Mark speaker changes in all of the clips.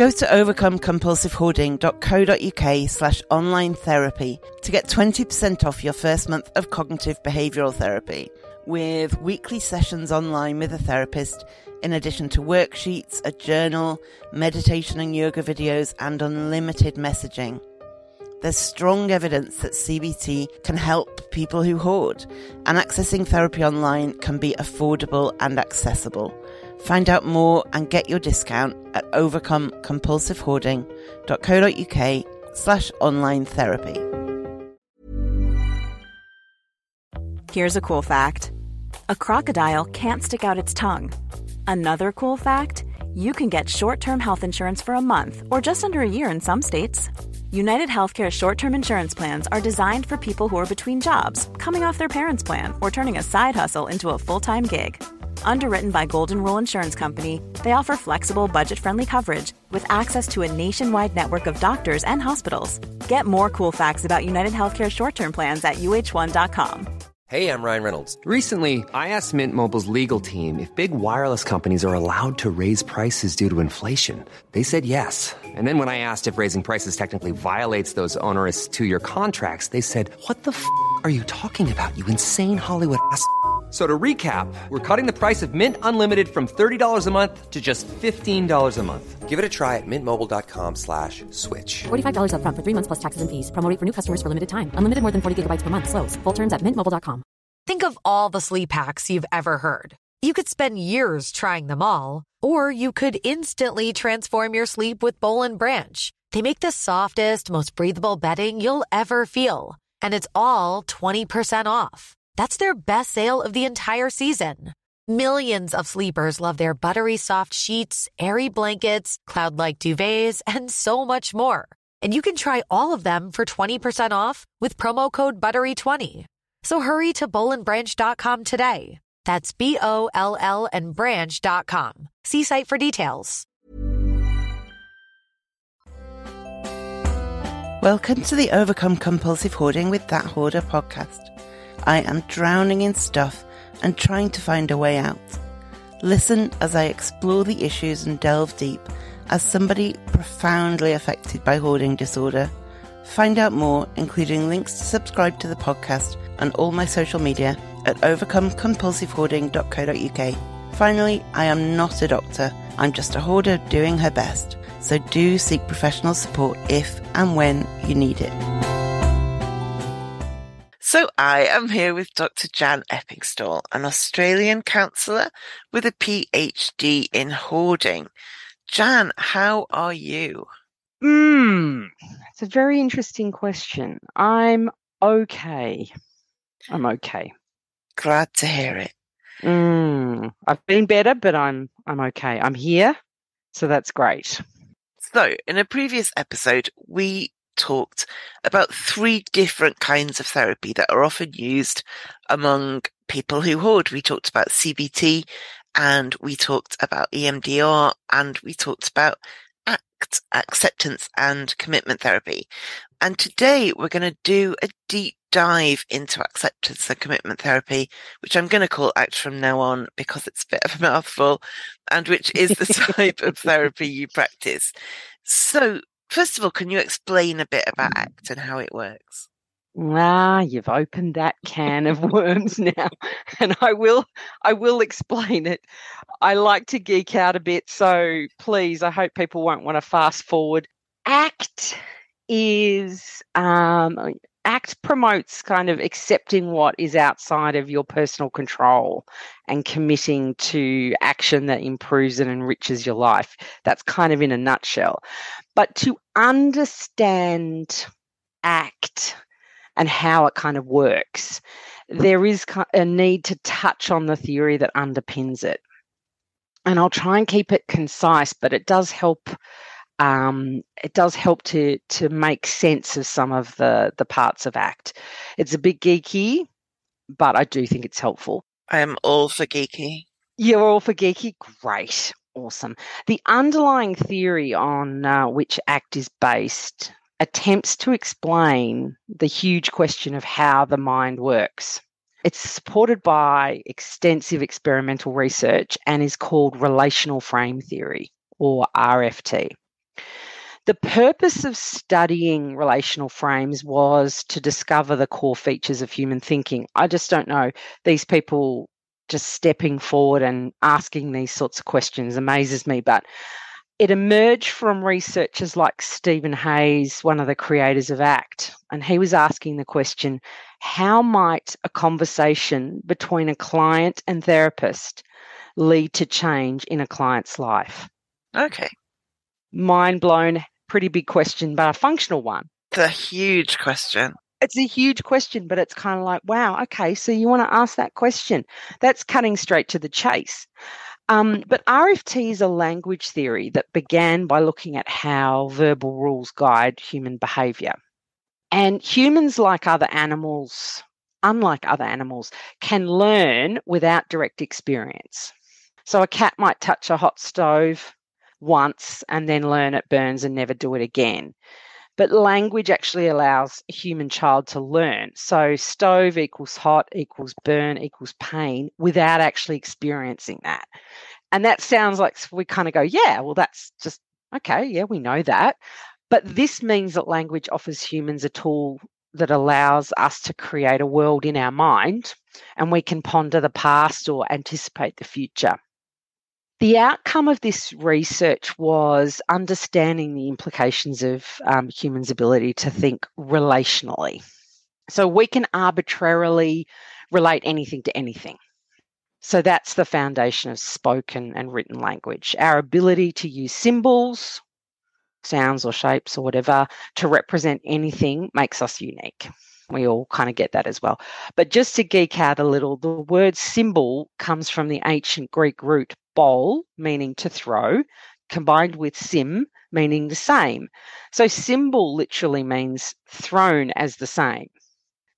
Speaker 1: Go to overcomecompulsivehoarding.co.uk slash online therapy to get 20% off your first month of cognitive behavioural therapy with weekly sessions online with a therapist in addition to worksheets, a journal, meditation and yoga videos and unlimited messaging. There's strong evidence that CBT can help people who hoard, and accessing therapy online can be affordable and accessible. Find out more and get your discount at overcomecompulsivehoarding.co.uk slash online therapy.
Speaker 2: Here's a cool fact. A crocodile can't stick out its tongue. Another cool fact, you can get short-term health insurance for a month or just under a year in some states. United Healthcare short term insurance plans are designed for people who are between jobs, coming off their parents' plan, or turning a side hustle into a full time gig. Underwritten by Golden Rule Insurance Company, they offer flexible, budget friendly coverage with access to a nationwide network of doctors and hospitals. Get more cool facts about United Healthcare short term plans at uh1.com.
Speaker 3: Hey, I'm Ryan Reynolds. Recently, I asked Mint Mobile's legal team if big wireless companies are allowed to raise prices due to inflation. They said yes. And then when I asked if raising prices technically violates those onerous two year contracts, they said, What the f are you talking about, you insane Hollywood ass? So to recap, we're cutting the price of Mint Unlimited from $30 a month to just $15 a month. Give it a try at mintmobile.com slash switch.
Speaker 4: $45 up front for three months plus taxes and fees. Promo for new customers for limited time. Unlimited more than 40 gigabytes per month. Slows. Full terms at mintmobile.com.
Speaker 5: Think of all the sleep hacks you've ever heard. You could spend years trying them all, or you could instantly transform your sleep with Boll and Branch. They make the softest, most breathable bedding you'll ever feel. And it's all 20% off. That's their best sale of the entire season. Millions of sleepers love their buttery soft sheets, airy blankets, cloud like duvets, and so much more. And you can try all of them for 20% off with promo code BUTTERY20. So hurry to bollandbranch.com today. That's B O L L and branch.com. See site for details.
Speaker 1: Welcome to the Overcome Compulsive Hoarding with That Hoarder podcast. I am drowning in stuff and trying to find a way out. Listen as I explore the issues and delve deep as somebody profoundly affected by hoarding disorder. Find out more, including links to subscribe to the podcast and all my social media at overcomecompulsivehoarding.co.uk. Finally, I am not a doctor, I'm just a hoarder doing her best. So do seek professional support if and when you need it. So I am here with Dr. Jan Eppingstall, an Australian counsellor with a PhD in hoarding. Jan, how are you?
Speaker 6: Hmm, it's a very interesting question. I'm okay. I'm okay.
Speaker 1: Glad to hear it.
Speaker 6: Mm, I've been better, but I'm I'm okay. I'm here, so that's great.
Speaker 1: So, in a previous episode, we talked about three different kinds of therapy that are often used among people who hoard. We talked about CBT and we talked about EMDR and we talked about ACT, acceptance and commitment therapy. And today we're going to do a deep dive into acceptance and commitment therapy, which I'm going to call ACT from now on because it's a bit of a mouthful and which is the type of therapy you practice. So First of all, can you explain a bit about ACT and how it works?
Speaker 6: Ah, you've opened that can of worms now, and I will, I will explain it. I like to geek out a bit, so please, I hope people won't want to fast forward. ACT is um, ACT promotes kind of accepting what is outside of your personal control and committing to action that improves and enriches your life. That's kind of in a nutshell. But to understand ACT and how it kind of works, there is a need to touch on the theory that underpins it. And I'll try and keep it concise, but it does help um, it does help to to make sense of some of the the parts of ACT. It's a bit geeky, but I do think it's helpful.
Speaker 1: I am all for geeky.
Speaker 6: You're all for geeky? Great. Awesome. The underlying theory on uh, which ACT is based attempts to explain the huge question of how the mind works. It's supported by extensive experimental research and is called relational frame theory or RFT. The purpose of studying relational frames was to discover the core features of human thinking. I just don't know. These people just stepping forward and asking these sorts of questions amazes me. But it emerged from researchers like Stephen Hayes, one of the creators of ACT, and he was asking the question how might a conversation between a client and therapist lead to change in a client's life?
Speaker 1: Okay.
Speaker 6: Mind blown pretty big question, but a functional one.
Speaker 1: It's a huge question.
Speaker 6: It's a huge question, but it's kind of like, wow, okay, so you want to ask that question. That's cutting straight to the chase. Um, but RFT is a language theory that began by looking at how verbal rules guide human behavior. And humans, like other animals, unlike other animals, can learn without direct experience. So a cat might touch a hot stove, once and then learn it burns and never do it again. But language actually allows a human child to learn. So stove equals hot equals burn equals pain without actually experiencing that. And that sounds like we kind of go, yeah, well, that's just okay. Yeah, we know that. But this means that language offers humans a tool that allows us to create a world in our mind and we can ponder the past or anticipate the future. The outcome of this research was understanding the implications of um, humans' ability to think relationally. So we can arbitrarily relate anything to anything. So that's the foundation of spoken and written language. Our ability to use symbols, sounds, or shapes, or whatever to represent anything makes us unique. We all kind of get that as well. But just to geek out a little, the word symbol comes from the ancient Greek root bol, meaning to throw, combined with sim, meaning the same. So symbol literally means thrown as the same.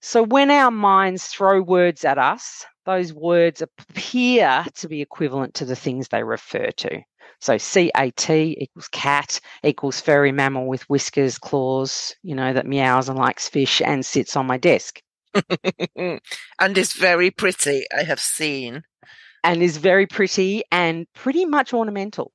Speaker 6: So when our minds throw words at us, those words appear to be equivalent to the things they refer to. So CAT equals cat equals furry mammal with whiskers, claws, you know, that meows and likes fish and sits on my desk.
Speaker 1: and is very pretty, I have seen
Speaker 6: and is very pretty and pretty much ornamental.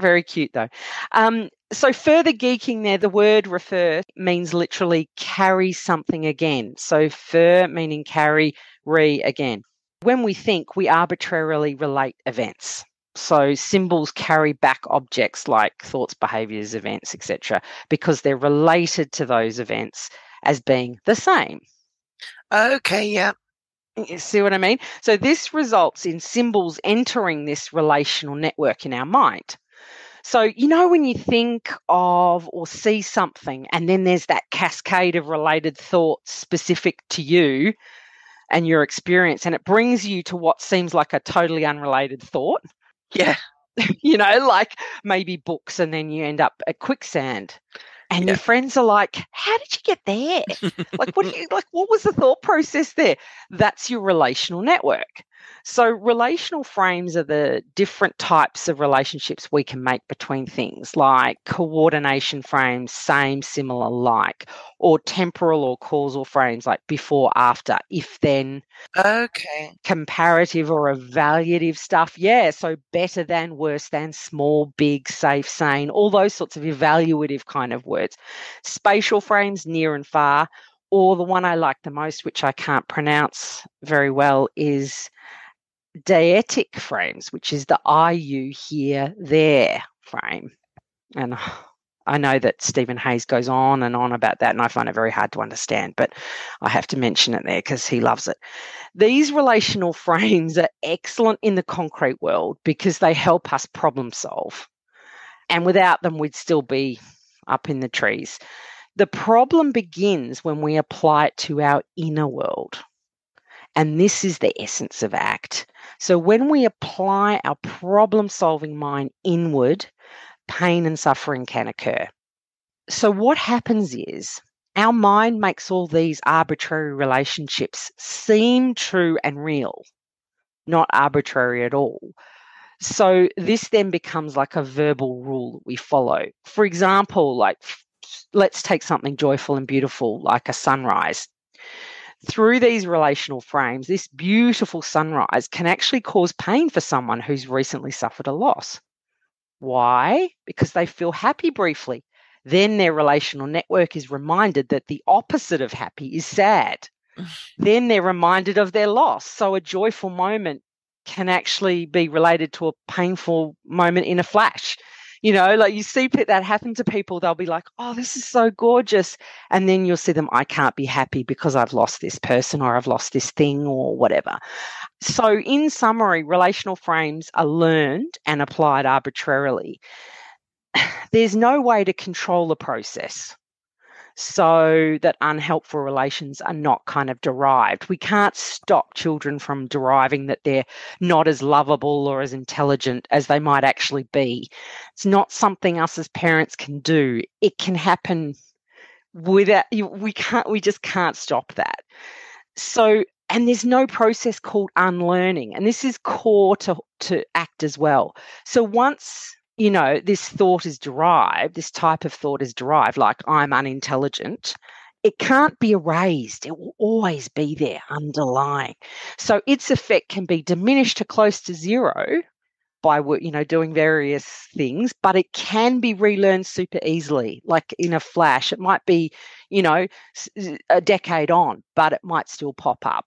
Speaker 6: very cute though. Um, so further geeking there, the word refer means literally carry something again. So fur meaning carry, re again. When we think, we arbitrarily relate events. So symbols carry back objects like thoughts, behaviors, events, etc., because they're related to those events as being the same.
Speaker 1: Okay, yeah.
Speaker 6: You see what I mean? So this results in symbols entering this relational network in our mind. So, you know, when you think of or see something, and then there's that cascade of related thoughts specific to you and your experience, and it brings you to what seems like a totally unrelated thought.
Speaker 1: Yeah.
Speaker 6: you know, like maybe books, and then you end up at quicksand and yeah. your friends are like how did you get there? Like what you like what was the thought process there? That's your relational network so, relational frames are the different types of relationships we can make between things, like coordination frames, same, similar, like, or temporal or causal frames, like before, after, if then.
Speaker 1: Okay.
Speaker 6: Comparative or evaluative stuff. Yeah. So, better than, worse than, small, big, safe, sane, all those sorts of evaluative kind of words. Spatial frames, near and far. Or the one I like the most, which I can't pronounce very well, is dietic frames, which is the I, you, here, there frame. And I know that Stephen Hayes goes on and on about that, and I find it very hard to understand, but I have to mention it there because he loves it. These relational frames are excellent in the concrete world because they help us problem solve. And without them, we'd still be up in the trees. The problem begins when we apply it to our inner world. And this is the essence of ACT. So when we apply our problem solving mind inward, pain and suffering can occur. So what happens is our mind makes all these arbitrary relationships seem true and real, not arbitrary at all. So this then becomes like a verbal rule that we follow. For example, like let's take something joyful and beautiful like a sunrise through these relational frames, this beautiful sunrise can actually cause pain for someone who's recently suffered a loss. Why? Because they feel happy briefly. Then their relational network is reminded that the opposite of happy is sad. then they're reminded of their loss. So a joyful moment can actually be related to a painful moment in a flash. You know, like you see that happen to people, they'll be like, oh, this is so gorgeous. And then you'll see them, I can't be happy because I've lost this person or I've lost this thing or whatever. So, in summary, relational frames are learned and applied arbitrarily. There's no way to control the process so that unhelpful relations are not kind of derived. We can't stop children from deriving that they're not as lovable or as intelligent as they might actually be. It's not something us as parents can do. It can happen without we can't we just can't stop that. So and there's no process called unlearning and this is core to to act as well. So once you know, this thought is derived, this type of thought is derived, like I'm unintelligent, it can't be erased. It will always be there underlying. So its effect can be diminished to close to zero by you know doing various things but it can be relearned super easily like in a flash it might be you know a decade on but it might still pop up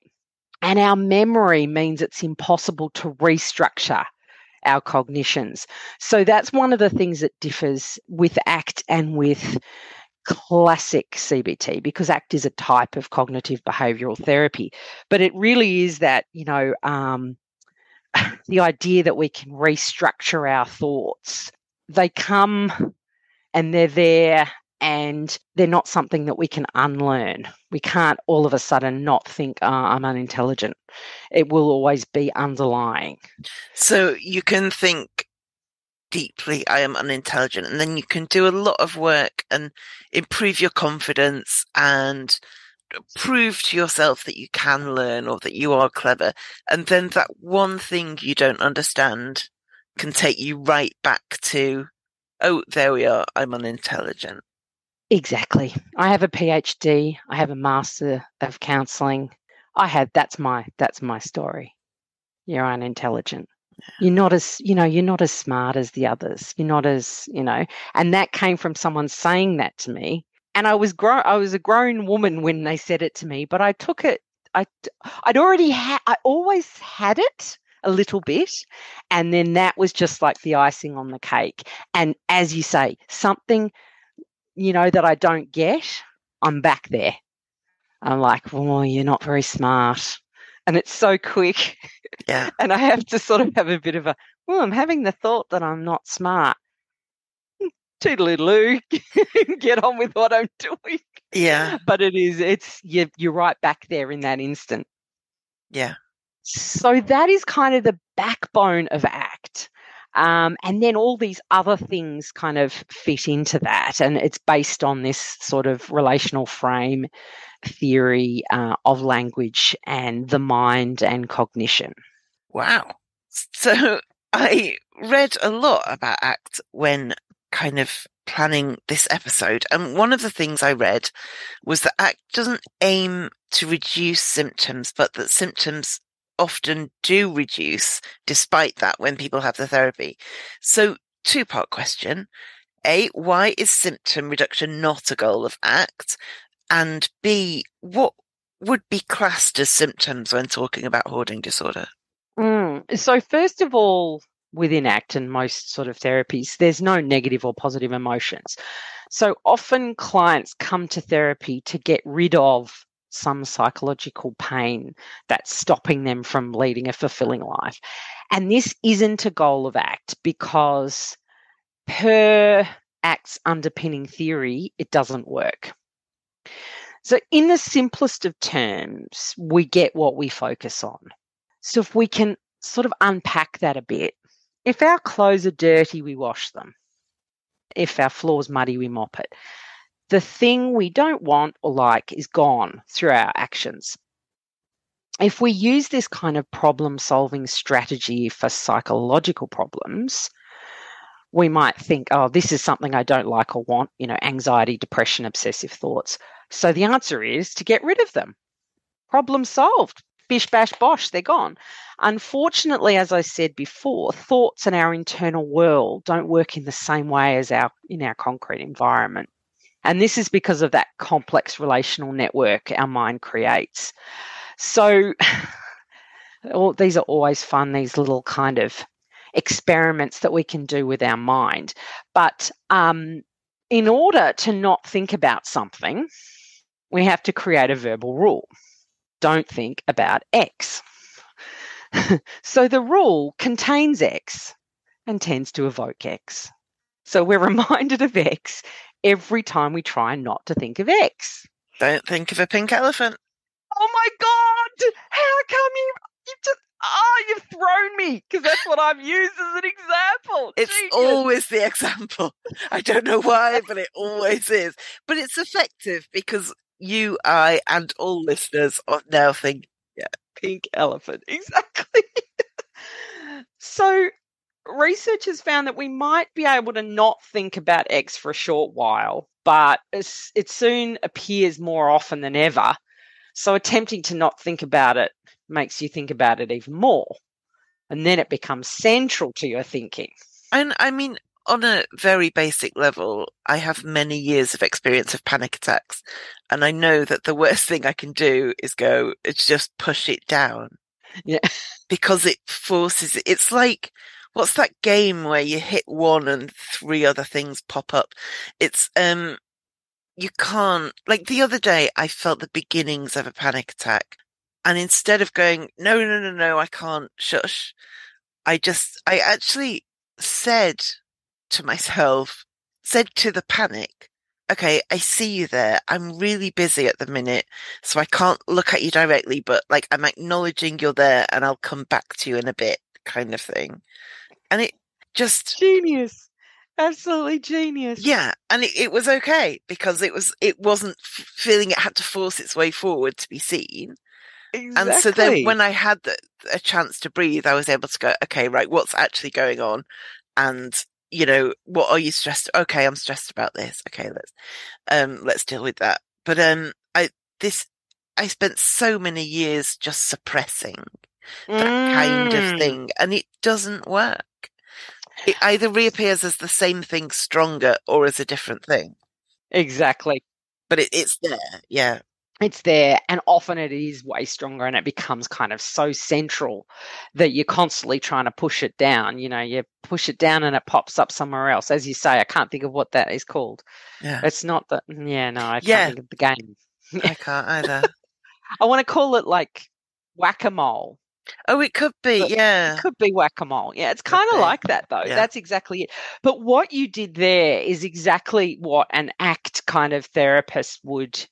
Speaker 6: and our memory means it's impossible to restructure our cognitions. So that's one of the things that differs with ACT and with classic CBT because ACT is a type of cognitive behavioral therapy. But it really is that, you know, um, the idea that we can restructure our thoughts. They come and they're there and they're not something that we can unlearn. We can't all of a sudden not think, oh, I'm unintelligent. It will always be underlying.
Speaker 1: So you can think deeply, I am unintelligent, and then you can do a lot of work and improve your confidence and prove to yourself that you can learn or that you are clever. And then that one thing you don't understand can take you right back to, oh, there we are, I'm unintelligent.
Speaker 6: Exactly. I have a PhD. I have a master of counselling. I had that's my that's my story. You're unintelligent. You're not as you know. You're not as smart as the others. You're not as you know. And that came from someone saying that to me. And I was grown. I was a grown woman when they said it to me. But I took it. I I'd already had. I always had it a little bit. And then that was just like the icing on the cake. And as you say, something you know, that I don't get, I'm back there. I'm like, well, you're not very smart. And it's so quick.
Speaker 1: Yeah.
Speaker 6: and I have to sort of have a bit of a, well, I'm having the thought that I'm not smart. Toodaloo, get on with what I'm doing.
Speaker 1: Yeah.
Speaker 6: But it is, it's, you're, you're right back there in that instant.
Speaker 1: Yeah.
Speaker 6: So that is kind of the backbone of ACT. Um, and then all these other things kind of fit into that. And it's based on this sort of relational frame theory uh, of language and the mind and cognition.
Speaker 1: Wow. So I read a lot about ACT when kind of planning this episode. And one of the things I read was that ACT doesn't aim to reduce symptoms, but that symptoms often do reduce despite that when people have the therapy. So, two part question. A, why is symptom reduction not a goal of ACT? And B, what would be classed as symptoms when talking about hoarding disorder?
Speaker 6: Mm. So, first of all, within ACT and most sort of therapies, there's no negative or positive emotions. So often clients come to therapy to get rid of some psychological pain that's stopping them from leading a fulfilling life. And this isn't a goal of ACT because, per ACT's underpinning theory, it doesn't work. So, in the simplest of terms, we get what we focus on. So, if we can sort of unpack that a bit, if our clothes are dirty, we wash them. If our floor's muddy, we mop it the thing we don't want or like is gone through our actions. If we use this kind of problem solving strategy for psychological problems, we might think, oh, this is something I don't like or want, you know, anxiety, depression, obsessive thoughts. So the answer is to get rid of them. Problem solved. bish bash bosh, they're gone. Unfortunately, as I said before, thoughts and our internal world don't work in the same way as our in our concrete environment. And this is because of that complex relational network our mind creates. So all, these are always fun, these little kind of experiments that we can do with our mind. But um, in order to not think about something, we have to create a verbal rule. Don't think about X. so the rule contains X and tends to evoke X. So we're reminded of X every time we try not to think of X.
Speaker 1: Don't think of a pink elephant.
Speaker 6: Oh my God! How come you, you just, ah, you've thrown me because that's what I've used as an example.
Speaker 1: It's
Speaker 6: Genius.
Speaker 1: always the example. I don't know why, but it always is. But it's effective because you, I, and all listeners are now think
Speaker 6: pink elephant. Exactly. so, research has found that we might be able to not think about X for a short while, but it soon appears more often than ever. So, attempting to not think about it makes you think about it even more. And then it becomes central to your thinking.
Speaker 1: And I mean, on a very basic level, I have many years of experience of panic attacks. And I know that the worst thing I can do is go, it's just push it down.
Speaker 6: Yeah.
Speaker 1: Because it forces, it's like, what's that game where you hit one and three other things pop up? It's, um, you can't, like the other day, I felt the beginnings of a panic attack. And instead of going, no, no, no, no, I can't shush, I just, I actually said to myself, said to the panic, okay, I see you there. I'm really busy at the minute, so I can't look at you directly, but like I'm acknowledging you're there and I'll come back to you in a bit kind of thing. And it just
Speaker 6: genius. Absolutely genius.
Speaker 1: Yeah, and it, it was okay because it was it wasn't feeling it had to force its way forward to be seen.
Speaker 6: Exactly.
Speaker 1: And so then when I had the, a chance to breathe, I was able to go, okay, right, what's actually going on? And you know, what are you stressed? Okay, I'm stressed about this. Okay, let's um let's deal with that. But um I this I spent so many years just suppressing that mm. kind of mm. thing and it doesn't work. It either reappears as the same thing stronger or as a different thing.
Speaker 6: Exactly.
Speaker 1: But it, it's there, yeah
Speaker 6: it's there and often it is way stronger and it becomes kind of so central that you're constantly trying to push it down you know you push it down and it pops up somewhere else as you say i can't think of what that is called
Speaker 1: yeah
Speaker 6: it's not that yeah no i can't
Speaker 1: yeah.
Speaker 6: think of the game
Speaker 1: i can't either
Speaker 6: i want to call it like whack-a-mole
Speaker 1: Oh, it could be,
Speaker 6: but
Speaker 1: yeah.
Speaker 6: It could be whack a mole. Yeah, it's kind of like that, though. Yeah. That's exactly it. But what you did there is exactly what an ACT kind of therapist would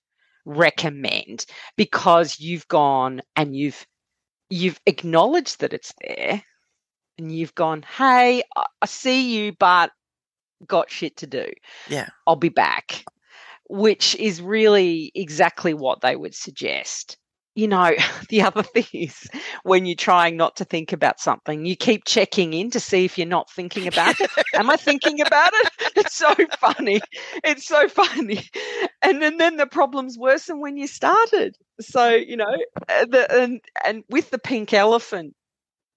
Speaker 6: recommend because you've gone and you've you've acknowledged that it's there and you've gone hey i see you but got shit to do
Speaker 1: yeah
Speaker 6: i'll be back which is really exactly what they would suggest you know, the other thing is when you're trying not to think about something, you keep checking in to see if you're not thinking about it. Am I thinking about it? It's so funny. It's so funny. And then, then the problem's worse than when you started. So, you know, uh, the, and, and with the pink elephant,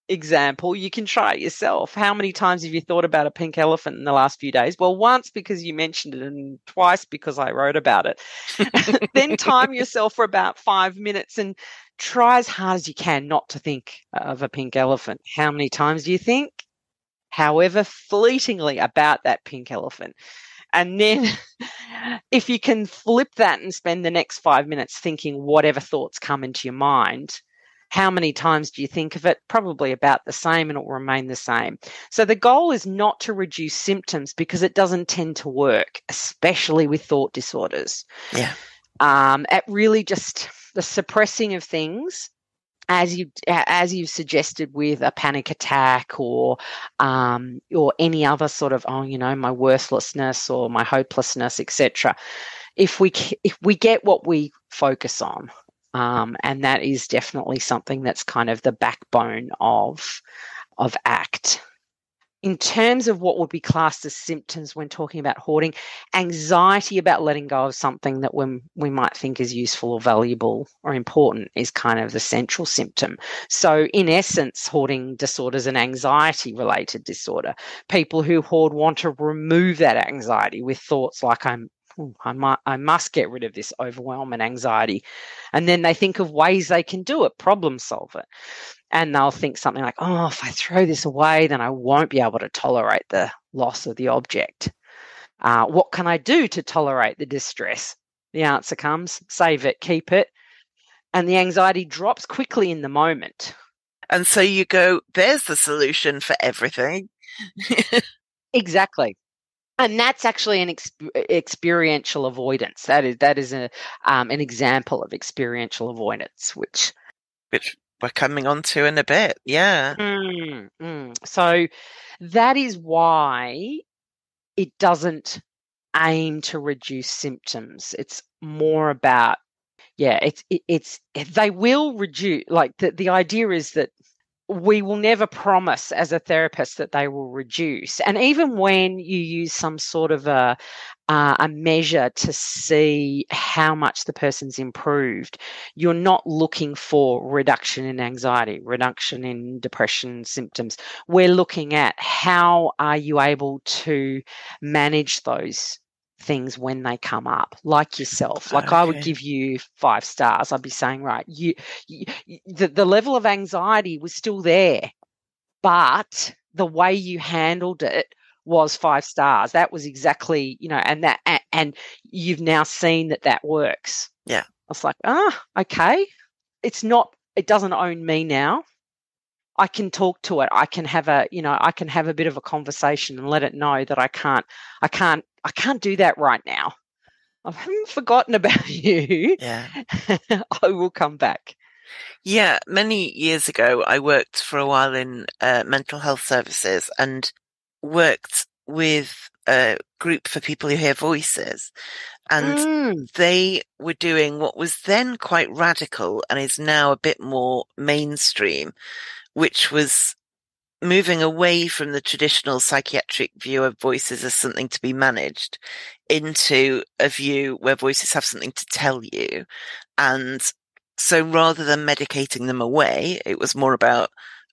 Speaker 6: example, you can try it yourself. How many times have you thought about a pink elephant in the last few days? Well, once because you mentioned it, and twice because I wrote about it. then time yourself for about five minutes and try as hard as you can not to think of a pink elephant. How many times do you think? However, fleetingly about that pink elephant. And then, if you can flip that and spend the next five minutes thinking whatever thoughts come into your mind, how many times do you think of it? Probably about the same and it will remain the same. So the goal is not to reduce symptoms because it doesn't tend to work, especially with thought disorders.
Speaker 1: Yeah.
Speaker 6: Um, at really just the suppressing of things as you as you've suggested with a panic attack or um, or any other sort of oh you know my worthlessness or my hopelessness etc if we if we get what we focus on um, and that is definitely something that's kind of the backbone of of ACT. in terms of what would be classed as symptoms when talking about hoarding, anxiety about letting go of something that we, we might think is useful or valuable or important is kind of the central symptom. So, in essence, hoarding disorder is an anxiety related disorder. People who hoard want to remove that anxiety with thoughts like, I'm I, might, I must get rid of this overwhelm and anxiety. And then they think of ways they can do it, problem solve it and they'll think something like, oh, if I throw this away, then I won't be able to tolerate the loss of the object. Uh, what can I do to tolerate the distress? The answer comes save it, keep it. And the anxiety drops quickly in the moment.
Speaker 1: And so you go, there's the solution for everything.
Speaker 6: exactly. And that's actually an experiential avoidance. That is that is a um, an example of experiential avoidance, which
Speaker 1: which we're coming on to in a bit. Yeah.
Speaker 6: Mm, mm. So that is why it doesn't aim to reduce symptoms. It's more about, yeah, it's, it, it's, they will reduce, like the, the idea is that we will never promise as a therapist that they will reduce. And even when you use some sort of a, uh, a measure to see how much the person's improved, you're not looking for reduction in anxiety, reduction in depression symptoms. We're looking at how are you able to manage those things when they come up like yourself. Like okay. i would give you five stars. I'd be saying right you, you, the, the level of anxiety was still there but the way you handled it was five stars. That was exactly you know and that and, and you've now seen that that works.
Speaker 1: Yeah. I
Speaker 6: was like ah okay. It's not it doesn't own me now I can talk to it. I can have a, you know, I can have a bit of a conversation and let it know that I can't, I can't, I can't do that right now. I haven't forgotten about you.
Speaker 1: Yeah.
Speaker 6: I will come back.
Speaker 1: Yeah. Many years ago, I worked for a while in uh, mental health services and worked with a group for people who hear voices. And mm. they were doing what was then quite radical and is now a bit more mainstream, which was moving away from the traditional psychiatric view of voices as something to be managed into a view where voices have something to tell you. And so rather than medicating them away, it was more about,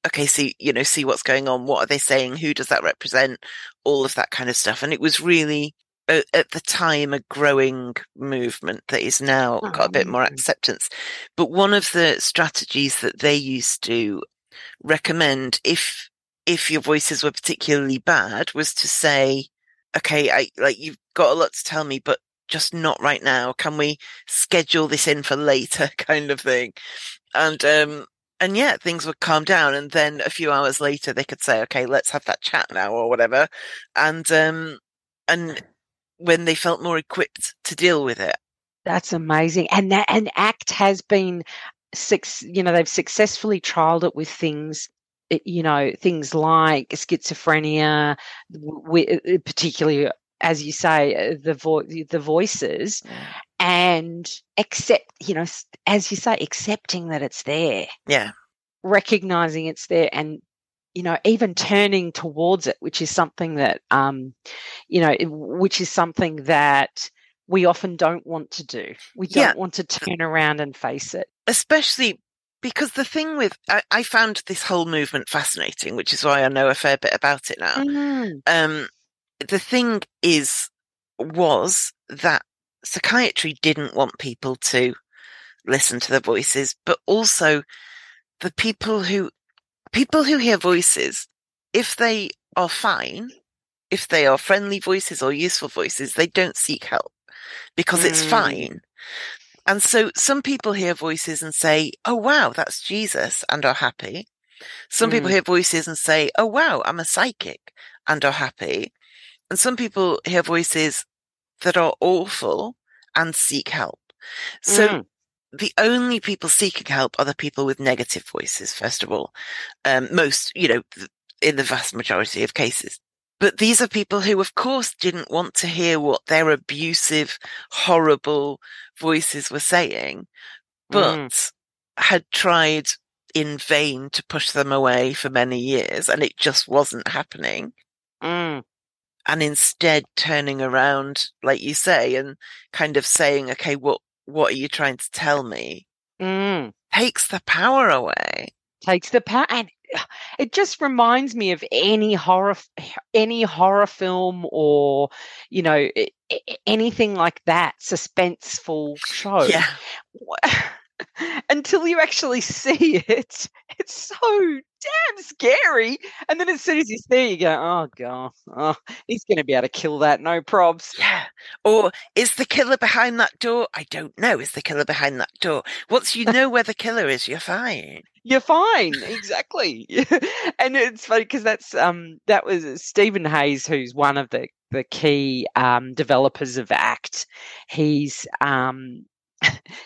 Speaker 1: okay, see, you know, see what's going on. What are they saying? Who does that represent? All of that kind of stuff. And it was really at the time a growing movement that is now got a bit oh, more oh. acceptance. But one of the strategies that they used to recommend if if your voices were particularly bad was to say, okay, I like you've got a lot to tell me, but just not right now. Can we schedule this in for later kind of thing? And um and yeah, things would calm down and then a few hours later they could say, okay, let's have that chat now or whatever. And um and when they felt more equipped to deal with it.
Speaker 6: That's amazing. And that and ACT has been six, you know, they've successfully trialed it with things eh, you know things like schizophrenia eh, particularly as you say eh, the vo- the voices and accept you know as you say accepting that it's there.
Speaker 1: Yeah.
Speaker 6: Recognizing it's there and you know even turning towards it which is something that um you know which is something that we often don't want to do we don't yeah. want to turn around and face it
Speaker 1: especially because the thing with I, I, found this whole movement fascinating, which is why I know a fair bit about it now. Mm-hmm. Um, the thing is, was that psychiatry didn't want people to listen to the voices, but also the people who people who hear voices, if they are fine, if they are friendly voices or useful voices, they don't seek help because mm. it's fine. And so some people hear voices and say, Oh, wow, that's Jesus and are happy. Some mm. people hear voices and say, Oh, wow, I'm a psychic and are happy. And some people hear voices that are awful and seek help. So mm. the only people seeking help are the people with negative voices, first of all. Um, most, you know, in the vast majority of cases. But these are people who, of course, didn't want to hear what their abusive, horrible voices were saying, but mm. had tried in vain to push them away for many years and it just wasn't happening.
Speaker 6: Mm.
Speaker 1: And instead turning around, like you say, and kind of saying, okay, what, what are you trying to tell me?
Speaker 6: Mm.
Speaker 1: Takes the power away.
Speaker 6: Takes the power. And it just reminds me of any horror any horror film or you know anything like that suspenseful show
Speaker 1: yeah
Speaker 6: until you actually see it it's so damn scary! And then as soon as you see it you go oh god oh, he's going to be able to kill that no probs.
Speaker 1: Yeah or is the killer behind that door? I don't know is the killer behind that door? Once you know where the killer is you're fine.
Speaker 6: You're fine exactly. And it's funny because that's um that was stephen hayes who's one of the the key um, developers of act. He's um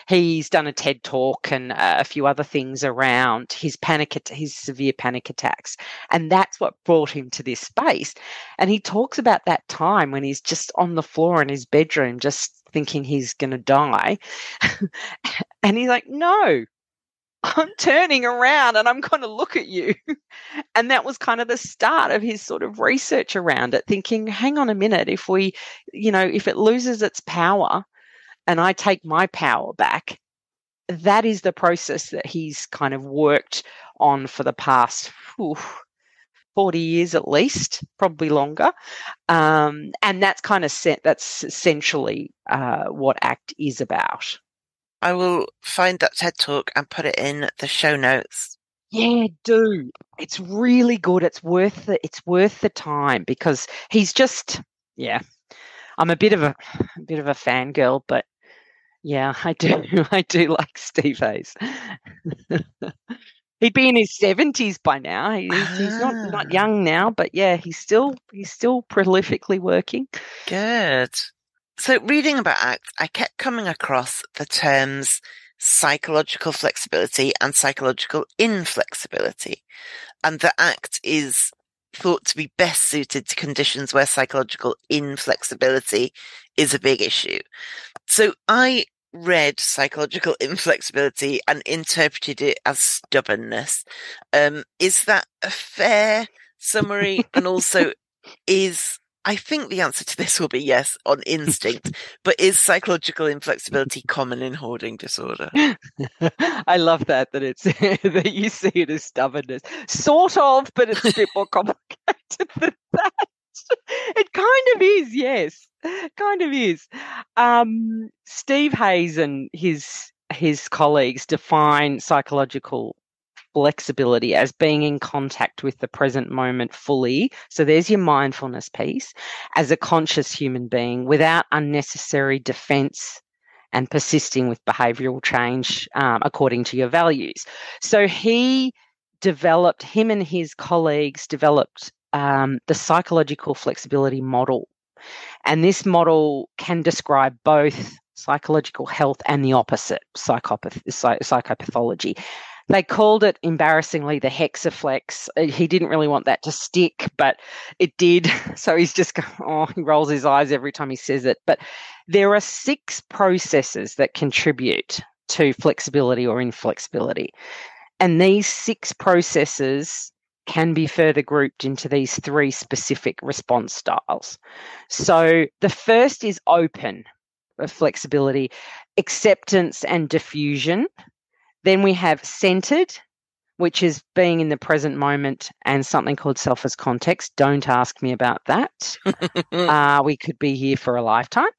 Speaker 6: he's done a TED talk and uh, a few other things around his panic, his severe panic attacks, and that's what brought him to this space. And he talks about that time when he's just on the floor in his bedroom, just thinking he's going to die, and he's like, "No, I'm turning around and I'm going to look at you. and that was kind of the start of his sort of research around it, thinking, hang on a minute, if we, you know, if it loses its power and I take my power back, that is the process that he's kind of worked on for the past whew, 40 years at least, probably longer. Um, and that's kind of set, that's essentially uh, what ACT is about.
Speaker 1: I will find that TED talk and put it in the show notes.
Speaker 6: Yeah, do. It's really good. It's worth the it's worth the time because he's just yeah. I'm a bit of a, a bit of a fangirl, but yeah, I do I do like Steve Hayes. He'd be in his seventies by now. He's, ah. he's not not ah. young now, but yeah, he's still he's still prolifically working.
Speaker 1: Good. So, reading about ACT, I kept coming across the terms psychological flexibility and psychological inflexibility, and the ACT is thought to be best suited to conditions where psychological inflexibility is a big issue. So, I read psychological inflexibility and interpreted it as stubbornness. Um, is that a fair summary? and also, is I think the answer to this will be yes on instinct, but is psychological inflexibility common in hoarding disorder?
Speaker 6: I love that that it's that you see it as stubbornness, sort of, but it's a bit more complicated than that. It kind of is, yes, kind of is. Um, Steve Hayes and his his colleagues define psychological flexibility as being in contact with the present moment fully. So there's your mindfulness piece as a conscious human being without unnecessary defense and persisting with behavioral change um, according to your values. So he developed, him and his colleagues developed um, the psychological flexibility model. And this model can describe both psychological health and the opposite, psychopath, psychopathology. They called it embarrassingly the Hexaflex. Uh, he didn't really want that to stick, but it did. So he's just, oh, he rolls his eyes every time he says it. But there are six processes that contribute to flexibility or inflexibility. And these six processes can be further grouped into these three specific response styles. So the first is open uh, flexibility, acceptance and defusion. Then we have centered, which is being in the present moment and something called self as context. Don't ask me about that. uh, we could be here for a lifetime.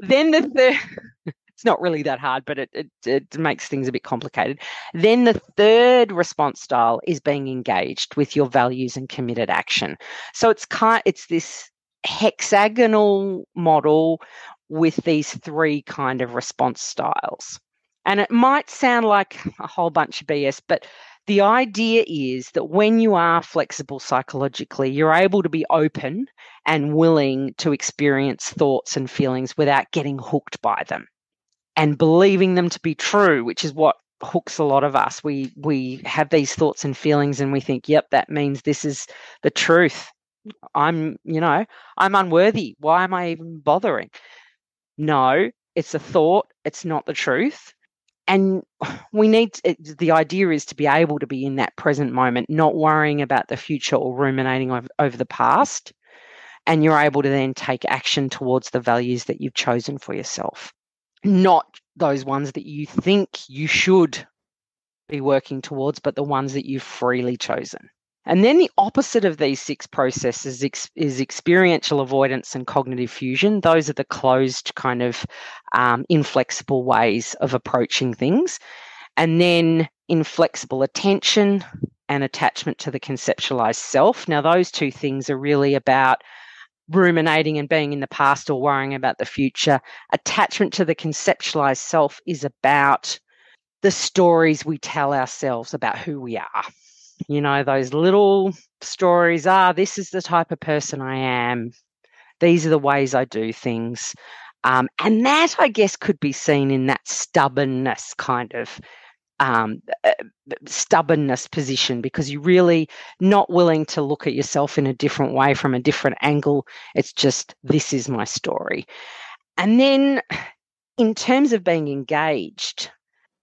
Speaker 6: Then the third. It's not really that hard, but it, it, it makes things a bit complicated. Then the third response style is being engaged with your values and committed action. So it's kind, it's this hexagonal model with these three kind of response styles. And it might sound like a whole bunch of BS, but the idea is that when you are flexible psychologically, you're able to be open and willing to experience thoughts and feelings without getting hooked by them and believing them to be true, which is what hooks a lot of us. We we have these thoughts and feelings and we think, yep, that means this is the truth. I'm, you know, I'm unworthy. Why am I even bothering? No, it's a thought, it's not the truth and we need to, the idea is to be able to be in that present moment, not worrying about the future or ruminating over, over the past. And you're able to then take action towards the values that you've chosen for yourself, not those ones that you think you should be working towards, but the ones that you've freely chosen. And then the opposite of these six processes is experiential avoidance and cognitive fusion. Those are the closed, kind of um, inflexible ways of approaching things. And then inflexible attention and attachment to the conceptualized self. Now, those two things are really about ruminating and being in the past or worrying about the future. Attachment to the conceptualized self is about the stories we tell ourselves about who we are you know, those little stories ah, this is the type of person I am. These are the ways I do things. Um, and that, I guess, could be seen in that stubbornness kind of um, uh, stubbornness position because you're really not willing to look at yourself in a different way from a different angle. It's just, this is my story. And then, in terms of being engaged,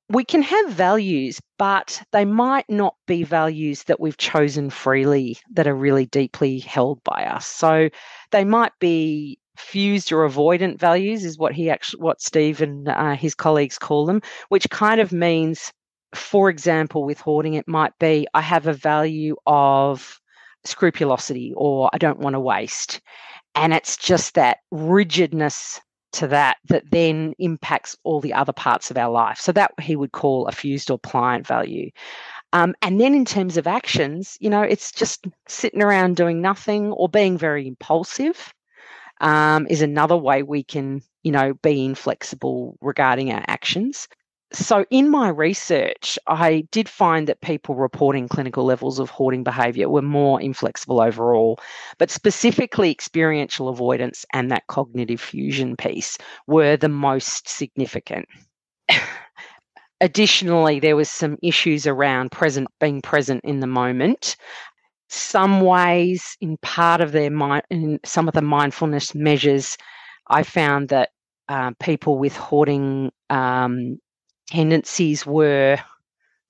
Speaker 6: we can have values, but they might not be values that we've chosen freely that are really deeply held by us. So they might be fused or avoidant values, is what he actually, what Steve and uh, his colleagues call them, which kind of means, for example, with hoarding, it might be I have a value of scrupulosity or I don't want to waste. And it's just that rigidness to that that then impacts all the other parts of our life. So that he would call a fused or pliant value. Um, and then in terms of actions, you know, it's just sitting around doing nothing or being very impulsive um, is another way we can, you know, be inflexible regarding our actions so in my research, I did find that people reporting clinical levels of hoarding behaviour were more inflexible overall, but specifically experiential avoidance and that cognitive fusion piece were the most significant. Additionally, there was some issues around present being present in the moment. Some ways, in part of their mind, in some of the mindfulness measures, I found that uh, people with hoarding um, tendencies were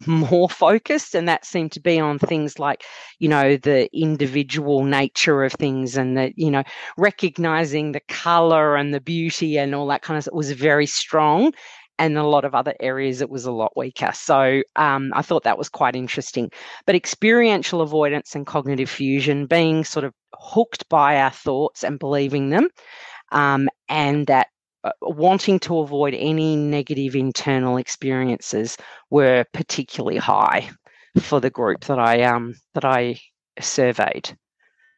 Speaker 6: more focused and that seemed to be on things like you know the individual nature of things and that you know recognizing the color and the beauty and all that kind of stuff was very strong and a lot of other areas it was a lot weaker. So um, i thought that was quite interesting. But experiential avoidance and cognitive fusion being sort of hooked by our thoughts and believing them um, and that wanting to avoid any negative internal experiences were particularly high for the group that I um that I surveyed.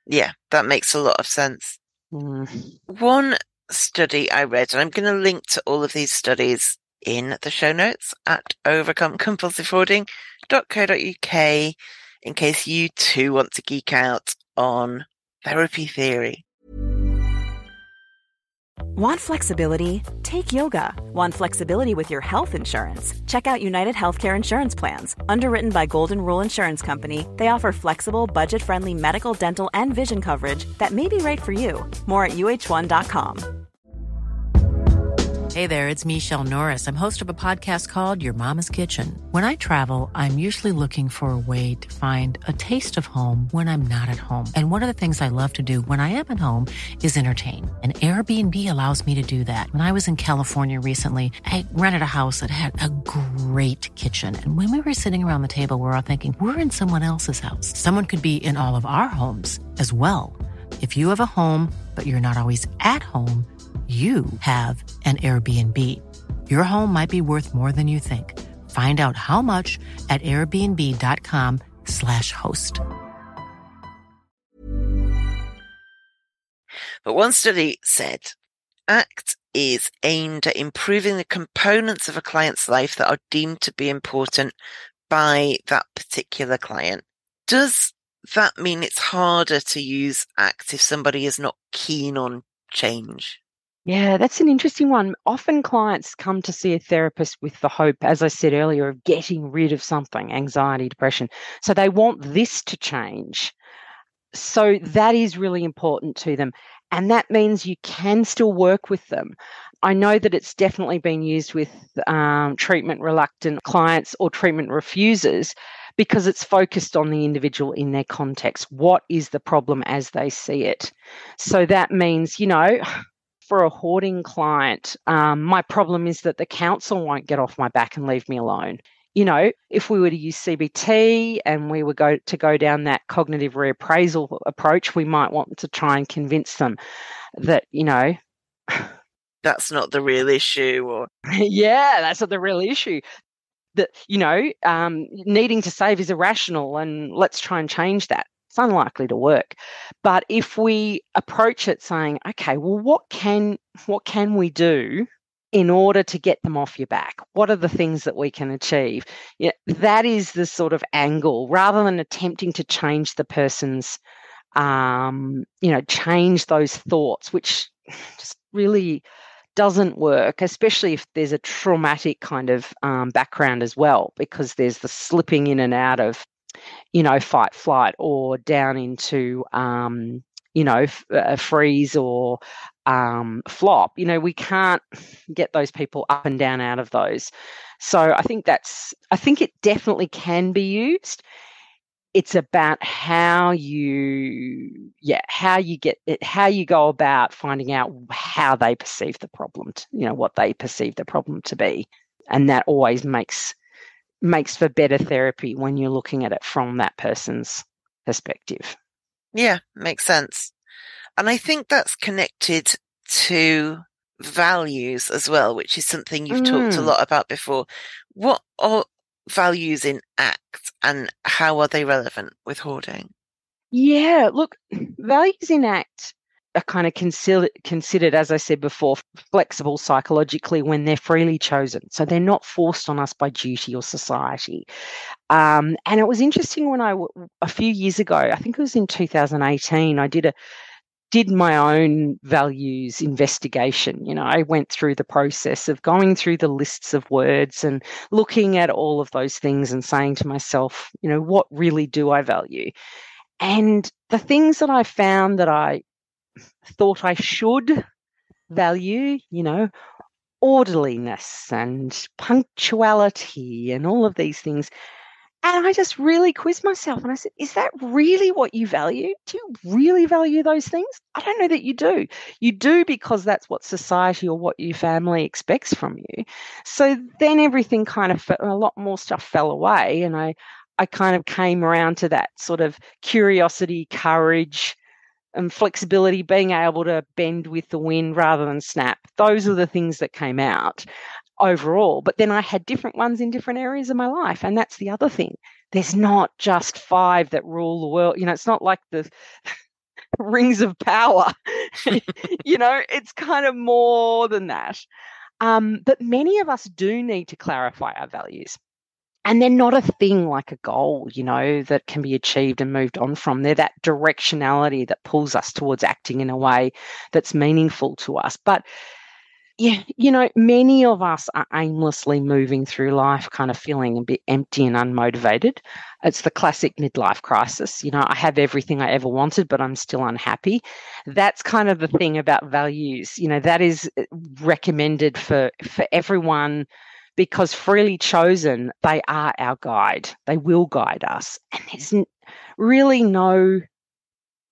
Speaker 1: Yeah, that makes a lot of sense.
Speaker 6: Mm.
Speaker 1: One study I read, and I'm going to link to all of these studies in the show notes at overcomecompulsivehoarding.co.uk in case you too want to geek out on therapy theory.
Speaker 2: Want flexibility? Take yoga. Want flexibility with your health insurance? Check out United Healthcare Insurance Plans. Underwritten by Golden Rule Insurance Company, they offer flexible, budget friendly medical, dental, and vision coverage that may be right for you. More at uhone.com.
Speaker 7: Hey there, it's Michele Norris. I'm host of a podcast called Your Mama's Kitchen. When I travel, I'm usually looking for a way to find a taste of home when I'm not at home. And one of the things I love to do when I am at home is entertain. And Airbnb allows me to do that. When I was in California recently, I rented a house that had a great kitchen. And when we were sitting around the table, we're all thinking, we're in someone else's house. Someone could be in all of our homes as well. If you have a home, but you're not always at home, you have an Airbnb. Your home might be worth more than you think. Find out how much at airbnb.com/slash host.
Speaker 1: But one study said ACT is aimed at improving the components of a client's life that are deemed to be important by that particular client. Does that mean it's harder to use ACT if somebody is not keen on change?
Speaker 6: Yeah, that's an interesting one. Often clients come to see a therapist with the hope, as I said earlier, of getting rid of something anxiety, depression. So they want this to change. So that is really important to them. And that means you can still work with them. I know that it's definitely been used with um, treatment reluctant clients or treatment refusers because it's focused on the individual in their context. What is the problem as they see it? So that means, you know, for a hoarding client, um, my problem is that the council won't get off my back and leave me alone. You know, if we were to use CBT and we were go to go down that cognitive reappraisal approach, we might want to try and convince them that, you know,
Speaker 1: that's not the real issue or
Speaker 6: yeah, that's not the real issue that you know um, needing to save is irrational and let's try and change that it's unlikely to work. But if we approach it saying okay well what can what can we do in order to get them off your back? What are the things that we can achieve? Yeah, that is the sort of angle rather than attempting to change the person's um, you know change those thoughts which just really doesn't work, especially if there's a traumatic kind of um, background as well, because there's the slipping in and out of, you know, fight, flight, or down into, um, you know, a freeze or um, flop. You know, we can't get those people up and down out of those. So I think that's, I think it definitely can be used it's about how you yeah how you get it how you go about finding out how they perceive the problem to, you know what they perceive the problem to be and that always makes makes for better therapy when you're looking at it from that person's perspective
Speaker 1: yeah makes sense and i think that's connected to values as well which is something you've mm. talked a mm. lot about before what are values in ACT and how are they relevant with hoarding?
Speaker 6: Yeah, look, values in ACT are kind of consider, considered, as I said before, flexible psychologically when they're freely chosen. So they're not forced on us by duty or society. Um, and it was interesting when I, a few years ago, I think it was in 2018, I did a did my own values investigation. You know, I went through the process of going through the lists of words and looking at all of those things and saying to myself, you know, what really do I value? And the things that I found that I thought I should value, you know, orderliness and punctuality and all of these things and I just really quizzed myself and I said, Is that really what you value? Do you really value those things? I don't know that you do. You do because that's what society or what your family expects from you. So then everything kind of, a lot more stuff fell away. And I, I kind of came around to that sort of curiosity, courage, and flexibility, being able to bend with the wind rather than snap. Those are the things that came out overall. But then I had different ones in different areas of my life. And that's the other thing. There's not just five that rule the world. You know, it's not like the rings of power. you know, it's kind of more than that. Um, but many of us do need to clarify our values. And they're not a thing like a goal, you know, that can be achieved and moved on from. They're that directionality that pulls us towards acting in a way that's meaningful to us. But yeah, you know, many of us are aimlessly moving through life, kind of feeling a bit empty and unmotivated. It's the classic midlife crisis. You know, I have everything I ever wanted, but I'm still unhappy. That's kind of the thing about values. You know, that is uh, recommended for for everyone because freely chosen, they are our guide. They will guide us, and there's really no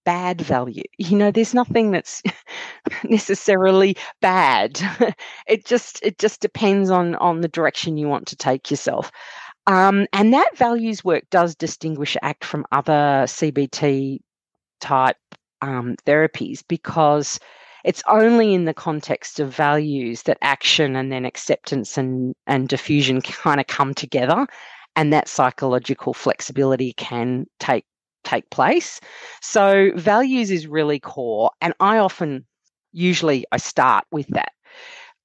Speaker 6: bad value. You know, there's nothing that's necessarily bad. it just it just depends on on the direction you want to take yourself. Um, and that values work does distinguish ACT from other CBT type um, therapies because it's only in the context of values that action and then acceptance and, and defusion kind of come together and that psychological flexibility can take take place. So values is really core. And I often, usually I start with that.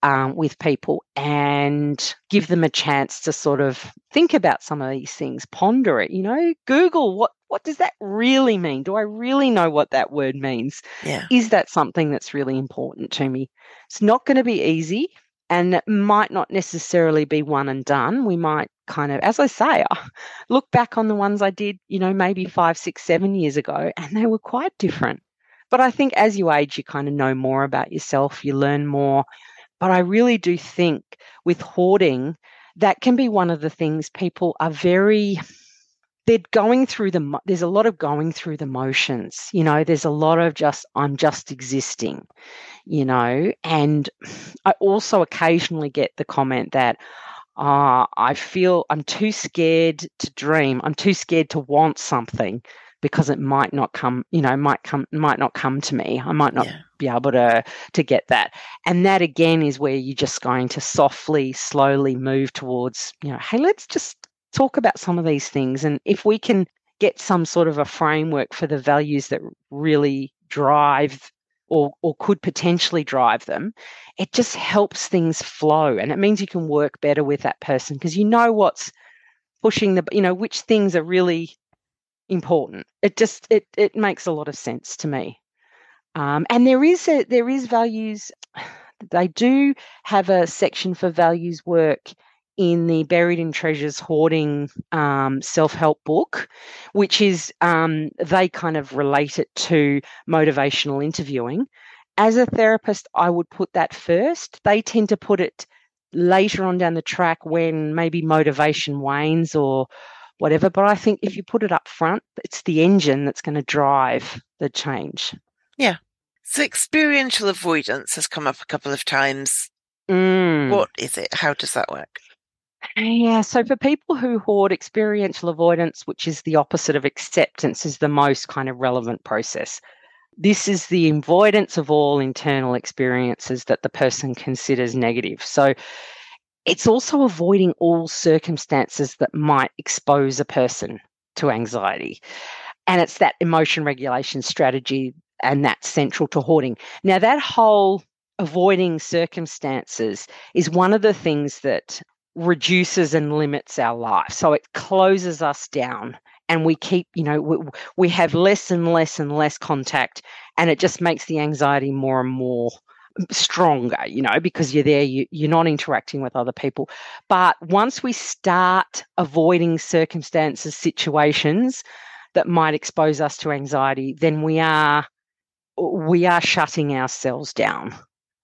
Speaker 6: Um, with people and give them a chance to sort of think about some of these things, ponder it. You know, Google what what does that really mean? Do I really know what that word means?
Speaker 1: Yeah.
Speaker 6: Is that something that's really important to me? It's not going to be easy and it might not necessarily be one and done. We might kind of, as I say, look back on the ones I did, you know, maybe five, six, seven years ago, and they were quite different. but I think as you age, you kind of know more about yourself, you learn more. But I really do think with hoarding, that can be one of the things people are very they're going through the there's a lot of going through the motions you know there's a lot of just i'm just existing you know and i also occasionally get the comment that uh, i feel i'm too scared to dream i'm too scared to want something because it might not come you know might come might not come to me i might not yeah. be able to to get that and that again is where you're just going to softly slowly move towards you know hey let's just talk about some of these things. And if we can get some sort of a framework for the values that really drive or, or could potentially drive them, it just helps things flow. And it means you can work better with that person because you know what's pushing the, you know, which things are really important. It just, it, it makes a lot of sense to me. Um, and there is a, there is values. They do have a section for values work in the Buried in Treasures Hoarding um, self help book, which is um, they kind of relate it to motivational interviewing. As a therapist, I would put that first. They tend to put it later on down the track when maybe motivation wanes or whatever. But I think if you put it up front, it's the engine that's going to drive the change.
Speaker 1: Yeah. So experiential avoidance has come up a couple of times.
Speaker 6: Mm.
Speaker 1: What is it? How does that work?
Speaker 6: Yeah, so for people who hoard experiential avoidance, which is the opposite of acceptance, is the most kind of relevant process. This is the avoidance of all internal experiences that the person considers negative. So it's also avoiding all circumstances that might expose a person to anxiety. And it's that emotion regulation strategy, and that's central to hoarding. Now, that whole avoiding circumstances is one of the things that reduces and limits our life. So it closes us down and we keep, you know, we, we have less and less and less contact and it just makes the anxiety more and more mm, stronger, you know, because you're there, you, you're not interacting with other people. But once we start avoiding circumstances, situations that might expose us to anxiety, then we are we are shutting ourselves down.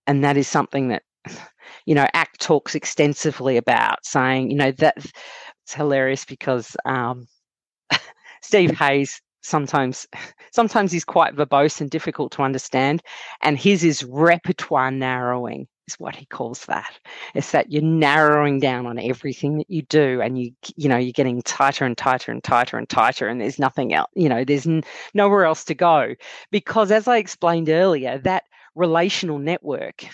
Speaker 6: And that is something that you know, ACT talks extensively about, saying, you know, that it's hilarious because um, Steve Hayes sometimes sometimes he's quite verbose and difficult to understand, and his is repertoire narrowing is what he calls that. It's that you're narrowing down on everything that you do, and you you know you're getting tighter and tighter and tighter and tighter, and there's nothing else. You know, there's n- nowhere else to go because, as I explained earlier, that relational network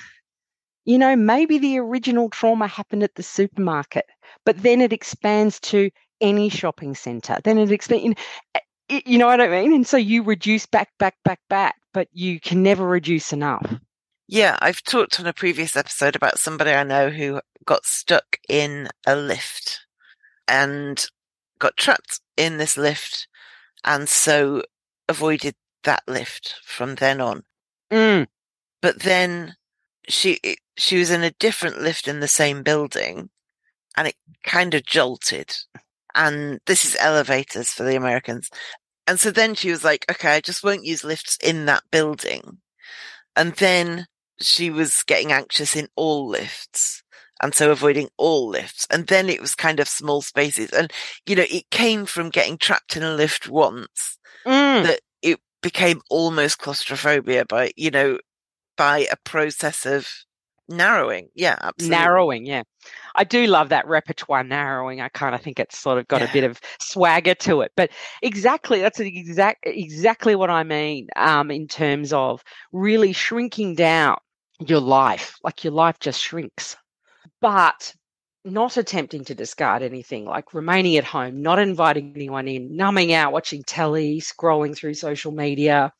Speaker 6: you know, maybe the original trauma happened at the supermarket, but then it expands to any shopping center. Then it expands, eh, you know what I mean? And so you reduce back, back, back, back, but you can never reduce enough.
Speaker 1: Yeah, I've talked on a previous episode about somebody I know who got stuck in a lift and got trapped in this lift and so avoided that lift from then on.
Speaker 6: Mm.
Speaker 1: But then she she was in a different lift in the same building and it kind of jolted. And this is elevators for the Americans. And so then she was like, okay, I just won't use lifts in that building. And then she was getting anxious in all lifts. And so avoiding all lifts. And then it was kind of small spaces. And, you know, it came from getting trapped in a lift once
Speaker 6: mm.
Speaker 1: that it became almost claustrophobia by, you know, by a process of narrowing. Yeah, absolutely.
Speaker 6: Narrowing, yeah. I do love that repertoire narrowing. I kind of think it's sort of got yeah. a bit of swagger to it. But exactly, that's exact exactly what I mean um, in terms of really shrinking down your life. Like your life just shrinks. But not attempting to discard anything, like remaining at home, not inviting anyone in, numbing out, watching telly, scrolling through social media,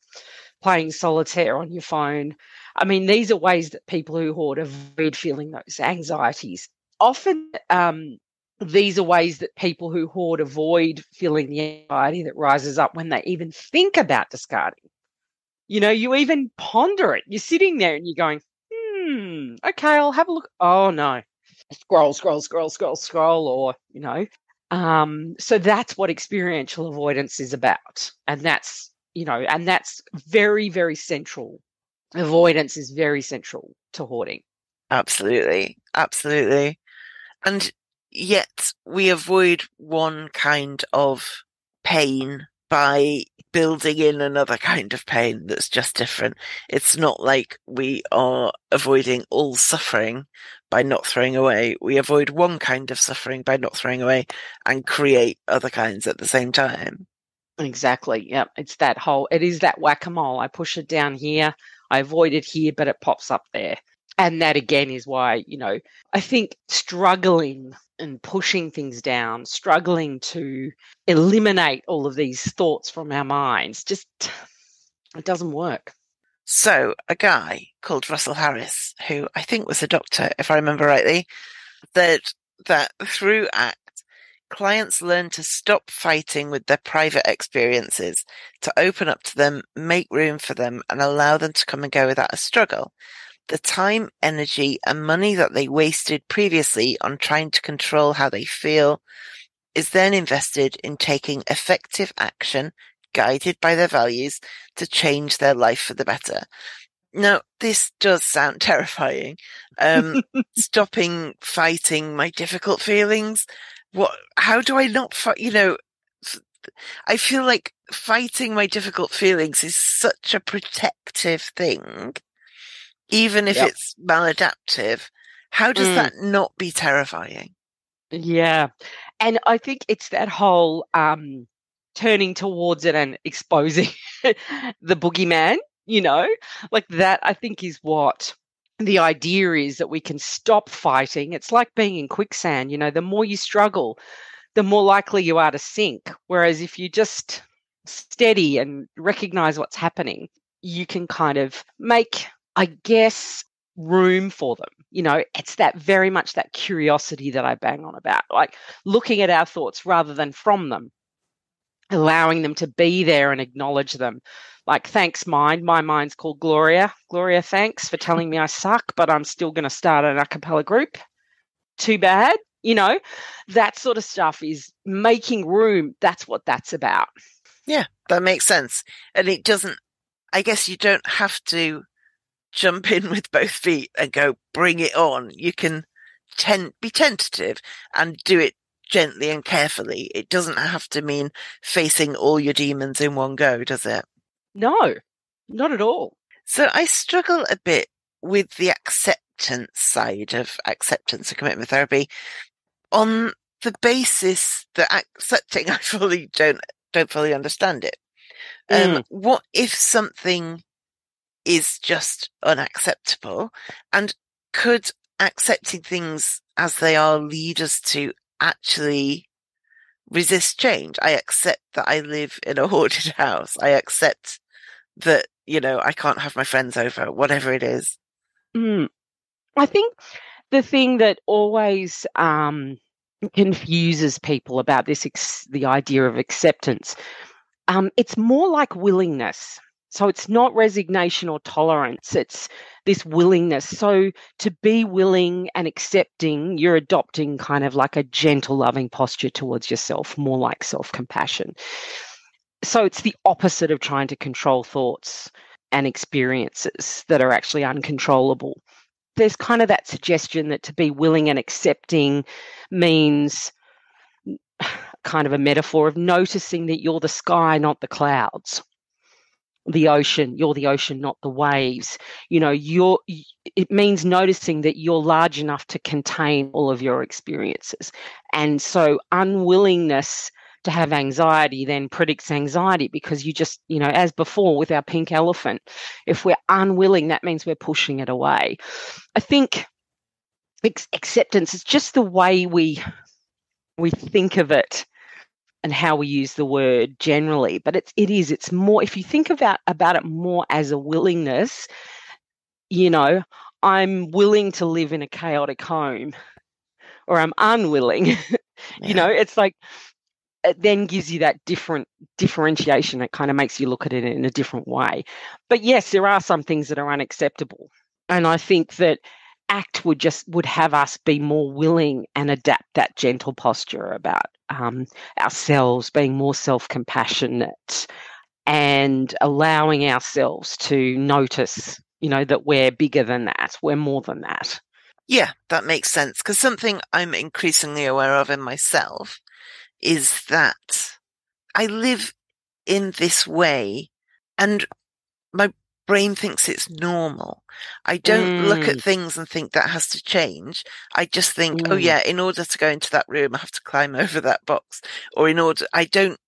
Speaker 6: playing solitaire on your phone, I mean, these are ways that people who hoard avoid feeling those anxieties. Often, um, these are ways that people who hoard avoid feeling the anxiety that rises up when they even think about discarding. You know, you even ponder it. You're sitting there and you're going, hmm, okay, I'll have a look. Oh no. Scroll, scroll, scroll, scroll, scroll, or, you know. Um, so that's what experiential avoidance is about. And that's you know, and that's very, very central. Avoidance is very central to hoarding.
Speaker 1: Absolutely. Absolutely. And yet we avoid one kind of pain by building in another kind of pain that's just different. It's not like we are avoiding all suffering by not throwing away. We avoid one kind of suffering by not throwing away and create other kinds at the same time.
Speaker 6: Exactly. Yeah. It's that whole, it is that whack a mole. I push it down here, I avoid it here, but it pops up there. And that again is why, you know, I think struggling and pushing things down, struggling to eliminate all of these thoughts from our minds, just it doesn't work.
Speaker 1: So, a guy called Russell Harris, who I think was a doctor, if I remember rightly, said that through clients learn to stop fighting with their private experiences, to open up to them, make room for them, and allow them to come and go without a struggle. The time, energy, and money that they wasted previously on trying to control how they feel is then invested in taking effective action guided by their values to change their life for the better. Now, this does sound terrifying. Um, stopping fighting my difficult feelings. What, how do I not fight? You know, I feel like fighting my difficult feelings is such a protective thing even if yep. it's maladaptive. How does mm. that not be terrifying?
Speaker 6: Yeah. And I think it's that whole um, turning towards it and exposing the boogeyman, you know, like that, I think is what the idea is that we can stop fighting. It's like being in quicksand, you know, the more you struggle, the more likely you are to sink. Whereas if you just steady and recognize what's happening, you can kind of make I guess, room for them. You know, it's that very much that curiosity that I bang on about, like looking at our thoughts rather than from them, allowing them to be there and acknowledge them. Like, thanks, mind. My mind's called Gloria. Gloria, thanks for telling me I suck, but I'm still going to start an a cappella group. Too bad. You know, that sort of stuff is making room. That's what that's about.
Speaker 1: Yeah, that makes sense. And it doesn't, I guess you don't have to jump in with both feet and go bring it on. You can ten- be tentative and do it gently and carefully. It doesn't have to mean facing all your demons in one go, does it?
Speaker 6: No, not at all.
Speaker 1: So I struggle a bit with the acceptance side of acceptance and commitment therapy on the basis that accepting I fully don't don't fully understand it. Um, mm. what if something is just unacceptable? And could accepting things as they are lead us to actually resist change? I accept that I live in a hoarded house. I accept that, you know, I can't have my friends over, whatever it is.
Speaker 6: Mm. I think the thing that always um, confuses people about this, ex- the idea of acceptance, um, it's more like willingness. So it's not resignation or tolerance, it's this willingness. So to be willing and accepting, you're adopting kind of like a gentle, loving posture towards yourself, more like self compassion. So it's the opposite of trying to control thoughts and experiences that are actually uncontrollable. There's kind of that suggestion that to be willing and accepting means kind of a metaphor of noticing that you're the sky, not the clouds the ocean you're the ocean not the waves. You know you're it means noticing that you're large enough to contain all of your experiences. And so unwillingness to have anxiety then predicts anxiety because you just you know as before with our pink elephant if we're unwilling that means we're pushing it away. I think acceptance is just the way we we think of it and how we use the word generally but it's it is it's more if you think about about it more as a willingness you know i'm willing to live in a chaotic home or i'm unwilling yeah. you know it's like it then gives you that different differentiation it kind of makes you look at it in a different way but yes there are some things that are unacceptable and i think that act would just would have us be more willing and adapt that gentle posture about um, ourselves being more self-compassionate and allowing ourselves to notice, you know, that we're bigger than that, we're more than that.
Speaker 1: Yeah, that makes sense. Because something I'm increasingly aware of in myself is that I live in this way and my brain thinks it's normal. I don't mm. look at mm. things and think that has to change. I just think, oh, mm. oh yeah, in order to go into that room, I have to climb over that box. Or in order, I don't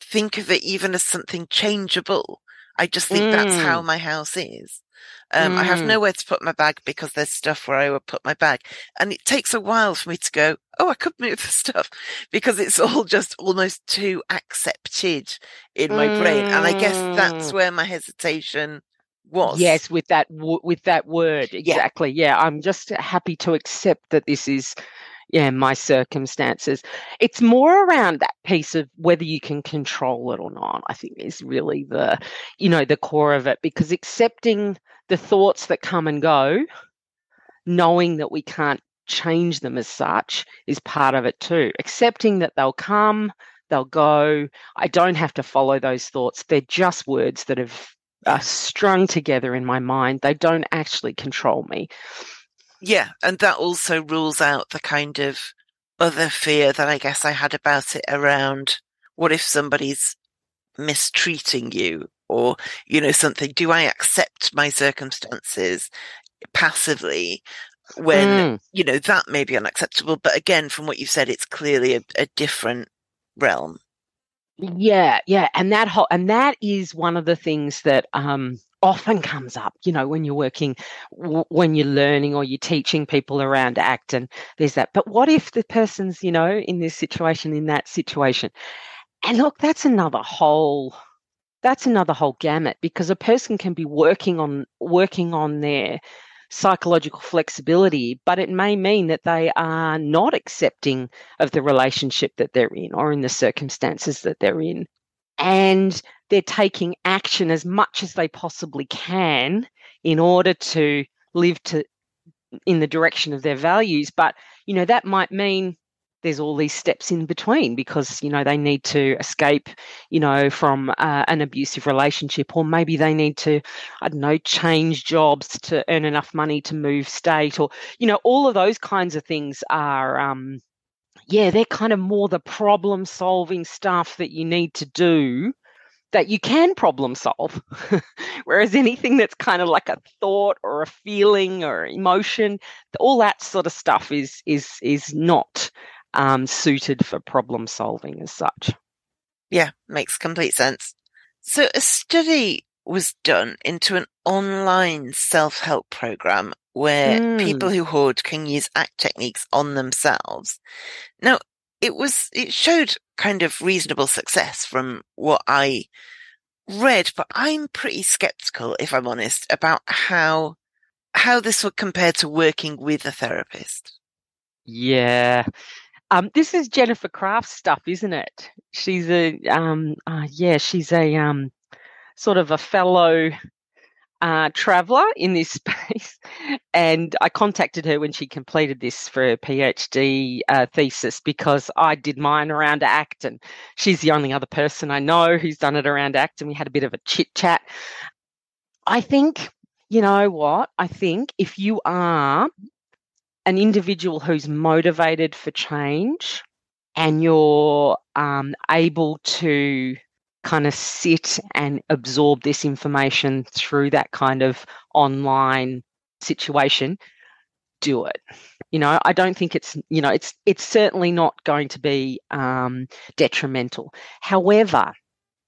Speaker 1: think of it even as something changeable. I just think mm. that's how mm. my house is. Um. I have mm. nowhere to put my bag because there's stuff where I would put my bag. And it takes a while for me to go, oh, I could move the stuff because it's all just almost too accepted in my brain. And I guess that's where my hesitation was.
Speaker 6: Yes, with that with that word exactly. Yeah. yeah, I'm just happy to accept that this is yeah, my circumstances. It's more around that piece of whether you can control it or not, I think is really the, you know, the core of it because accepting the thoughts that come and go, knowing that we can't change them as such is part of it too. Accepting that they'll come, they'll go. I don't have to follow those thoughts. They're just words that have uh, strung together in my mind. They don't actually control me.
Speaker 1: Yeah, and that also rules out the kind of other fear that I guess I had about it around what if somebody's mistreating you or, you know, something? Do I accept my circumstances passively when, mm. you know, that may be unacceptable? But again, from what you've said, it's clearly a, a different realm.
Speaker 6: Yeah, yeah, and that whole and that is one of the things that um often comes up, you know, when you're working, w- when you're learning or you're teaching people around ACT, and there's that. But what if the person's, you know, in this situation, in that situation? And look, that's another whole that's another whole gamut because a person can be working on working on their psychological flexibility, but it may mean that they are not accepting of the relationship that they're in or in the circumstances that they're in. And they're taking action as much as they possibly can in order to live to in the direction of their values but you know that might mean there's all these steps in between because you know they need to escape you know from uh, an abusive relationship or maybe they need to i don't know change jobs to earn enough money to move state or you know all of those kinds of things are um yeah they're kind of more the problem solving stuff that you need to do that you can problem solve. Whereas anything that's kind of like a thought or a feeling or emotion, all that sort of stuff is is is not um, suited for problem solving as such.
Speaker 1: Yeah, makes complete sense. So a study was done into an online self-help program where mm. people who hoard can use ACT techniques on themselves. Now, it was, it showed kind of reasonable success from what I read, but I'm pretty skeptical, if I'm honest, about how, how this would compare to working with a therapist.
Speaker 6: Yeah. Um, this is Jennifer Krafft's stuff, isn't it? She's a, um, uh, yeah, she's a, um, sort of a fellow uh, traveler in this space. And I contacted her when she completed this for her PhD uh, thesis because I did mine around ACT, and she's the only other person I know who's done it around ACT. And we had a bit of a chit chat. I think, you know what? I think if you are an individual who's motivated for change and you're um, able to kind of sit and absorb this information through that kind of online situation do it. You know i don't think it's you know it's it's certainly not going to be um, detrimental. However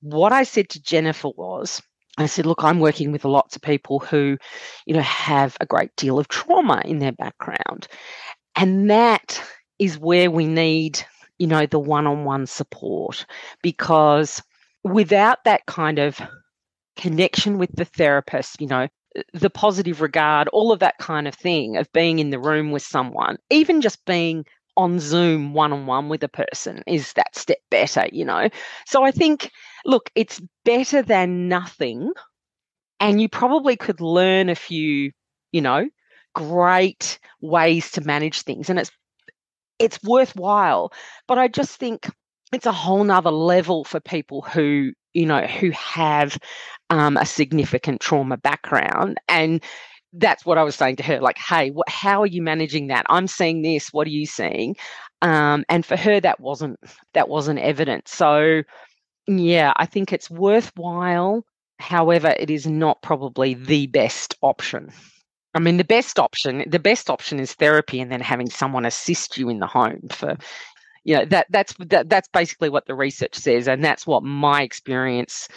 Speaker 6: what i said to jennifer was i said look i'm working with lots of people who you know have a great deal of trauma in their background. And that is where we need you know the one-on-one support because without that kind of connection with the therapist, you know, the positive regard, all of that kind of thing of being in the room with someone, even just being on Zoom one on one with a person is that step better, you know. So I think, look, it's better than nothing. And you probably could learn a few, you know, great ways to manage things. And it's it's worthwhile. But I just think it's a whole nother level for people who you know, who have um, a significant trauma background. And that's what I was saying to her like, hey, what, how are you managing that? I'm seeing this. What are you seeing? Um, and for her, that wasn't that wasn't evident. So, yeah, I think it's worthwhile. However, it is not probably the best option. I mean, the best option, the best option is therapy, and then having someone assist you in the home for, you know, that that's that, that's basically what the research says, and that's what my experience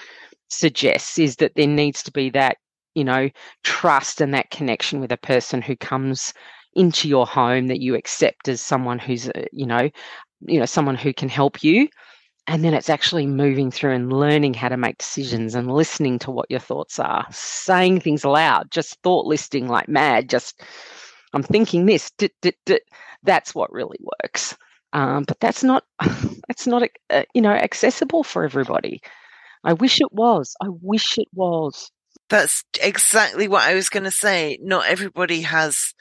Speaker 6: suggests is that there needs to be that, you know, trust and that connection with a person who comes into your home that you accept as someone who's, uh, you know, you know, someone who can help you. And then it's actually moving through and learning how to make decisions and listening to what your thoughts are. Saying things aloud just thought listing like mad just i'm thinking this. Dit, dit, dit. that's what really works. Um, but that's not that's not uh, you know accessible for everybody. I wish it was. I wish it was
Speaker 1: that's exactly what i was going to say not everybody has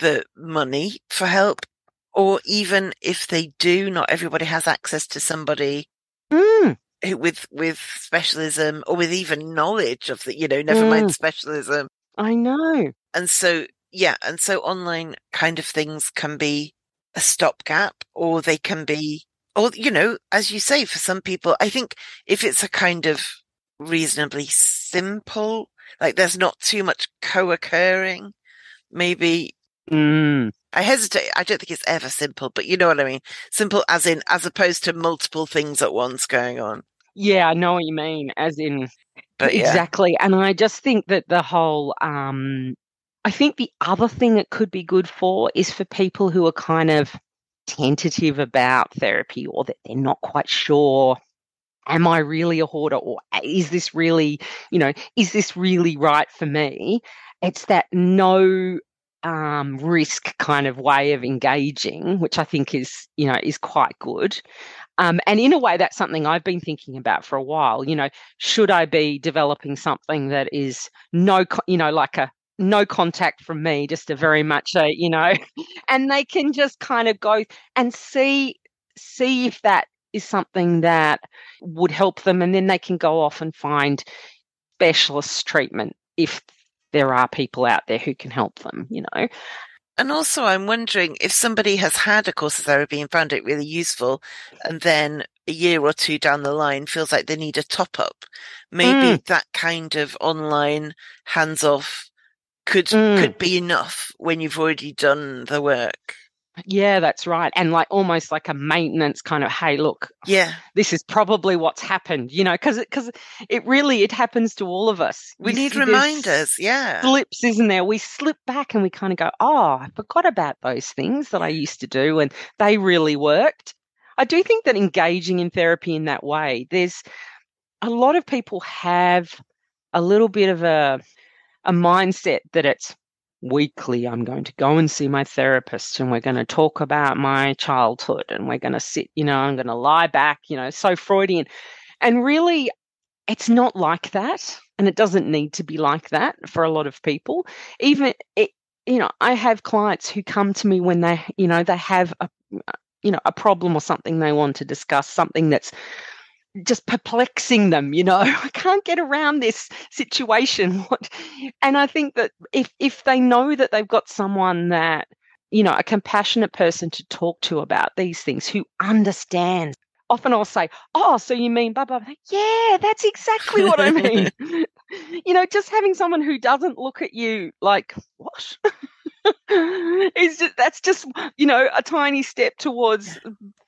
Speaker 1: the money for help or even if they do, not everybody has access to somebody
Speaker 6: mm.
Speaker 1: who, with with specialism or with even knowledge of the, you know, never mm. mind specialism.
Speaker 6: I know.
Speaker 1: And so, yeah, and so online kind of things can be a stopgap, or they can be, or you know, as you say, for some people, I think if it's a kind of reasonably simple, like there's not too much co-occurring, maybe
Speaker 6: Mm.
Speaker 1: I hesitate. I don't think it's ever simple, but you know what I mean. Simple as in, as opposed to multiple things at once going on.
Speaker 6: Yeah, I know what you mean. As in,
Speaker 1: but
Speaker 6: yeah. exactly. And I just think that the whole, um, I think the other thing it could be good for is for people who are kind of tentative about therapy or that they're not quite sure am I really a hoarder or is this really, you know, is this really right for me? It's that no um, risk kind of way of engaging, which I think is, you know, is quite good. Um, and in a way, that's something I've been thinking about for a while. You know, should I be developing something that is no, you know, like a no contact from me, just a very much a, you know, and they can just kind of go and see see if that is something that would help them, and then they can go off and find specialist treatment if there are people out there who can help them, you know.
Speaker 1: And also, I'm wondering if somebody has had a course of therapy and found it really useful, and then a year or two down the line feels like they need a top up. Maybe mm. that kind of online hands off could mm. could be enough when you've already done the work.
Speaker 6: Yeah, that's right. And like almost like a maintenance kind of, hey, look,
Speaker 1: yeah,
Speaker 6: this is probably what's happened, you know, because it, because it, really it happens to all of us.
Speaker 1: We you need reminders, yeah.
Speaker 6: Slips, isn't there? We slip back and we kind of go, oh, I forgot about those things that I used to do, and they really worked. I do think that engaging in therapy in that way, there's a lot of people have a little bit of a a mindset that it's weekly i'm going to go and see my therapist and we're going to talk about my childhood and we're going to sit you know i'm going to lie back you know so freudian. And really it's not like that and it doesn't need to be like that for a lot of people. Even it you know i have clients who come to me when they you know they have a you know a problem or something they want to discuss something that's just perplexing them you know i can't get around this situation. What and i think that if if they know that they've got someone that you know a compassionate person to talk to about these things who understands often i'll say oh so you mean blah blah, blah. yeah that's exactly what i mean. You know just having someone who doesn't look at you like what is just, that's just you know a tiny step towards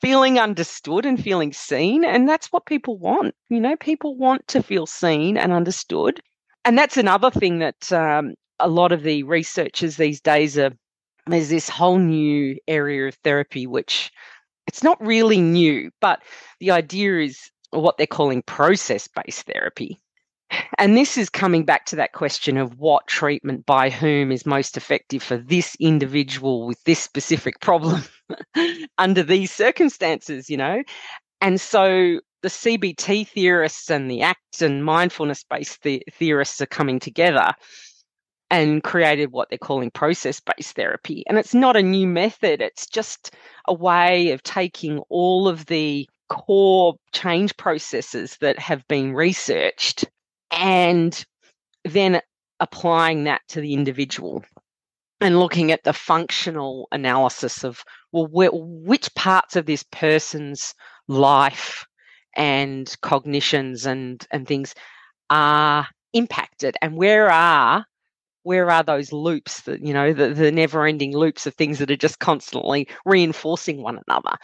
Speaker 6: feeling understood and feeling seen and that's what people want you know people want to feel seen and understood. And that's another thing that um, a lot of the researchers these days are there's this whole new area of therapy which it's not really new but the idea is what they're calling process based therapy and this is coming back to that question of what treatment by whom is most effective for this individual with this specific problem under these circumstances, you know? And so the CBT theorists and the ACT and mindfulness based the- theorists are coming together and created what they're calling process based therapy. And it's not a new method, it's just a way of taking all of the core change processes that have been researched and then applying that to the individual and looking at the functional analysis of well where, which parts of this person's life and cognitions and and things are impacted and where are where are those loops that you know the, the never ending loops of things that are just constantly reinforcing one another.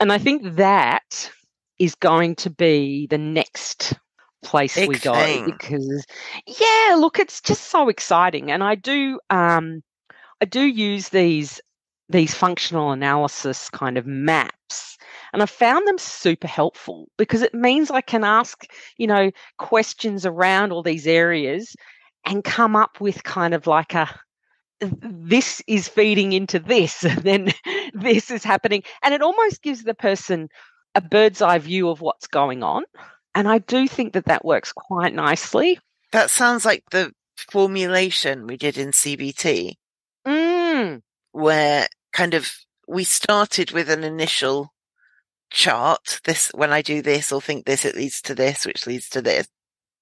Speaker 6: And i think that is going to be the next place
Speaker 1: Big
Speaker 6: we go
Speaker 1: thing.
Speaker 6: because yeah look it's just so exciting and i do um i do use these these functional analysis kind of maps and i found them super helpful because it means i can ask you know questions around all these areas and come up with kind of like a this is feeding into this and then this is happening and it almost gives the person a bird's eye view of what's going on and i do think that that works quite nicely
Speaker 1: That sounds like the formulation we did in CBT,
Speaker 6: mm,
Speaker 1: where kind of we started with an initial chart. This, when I do this or think this, it leads to this, which leads to this.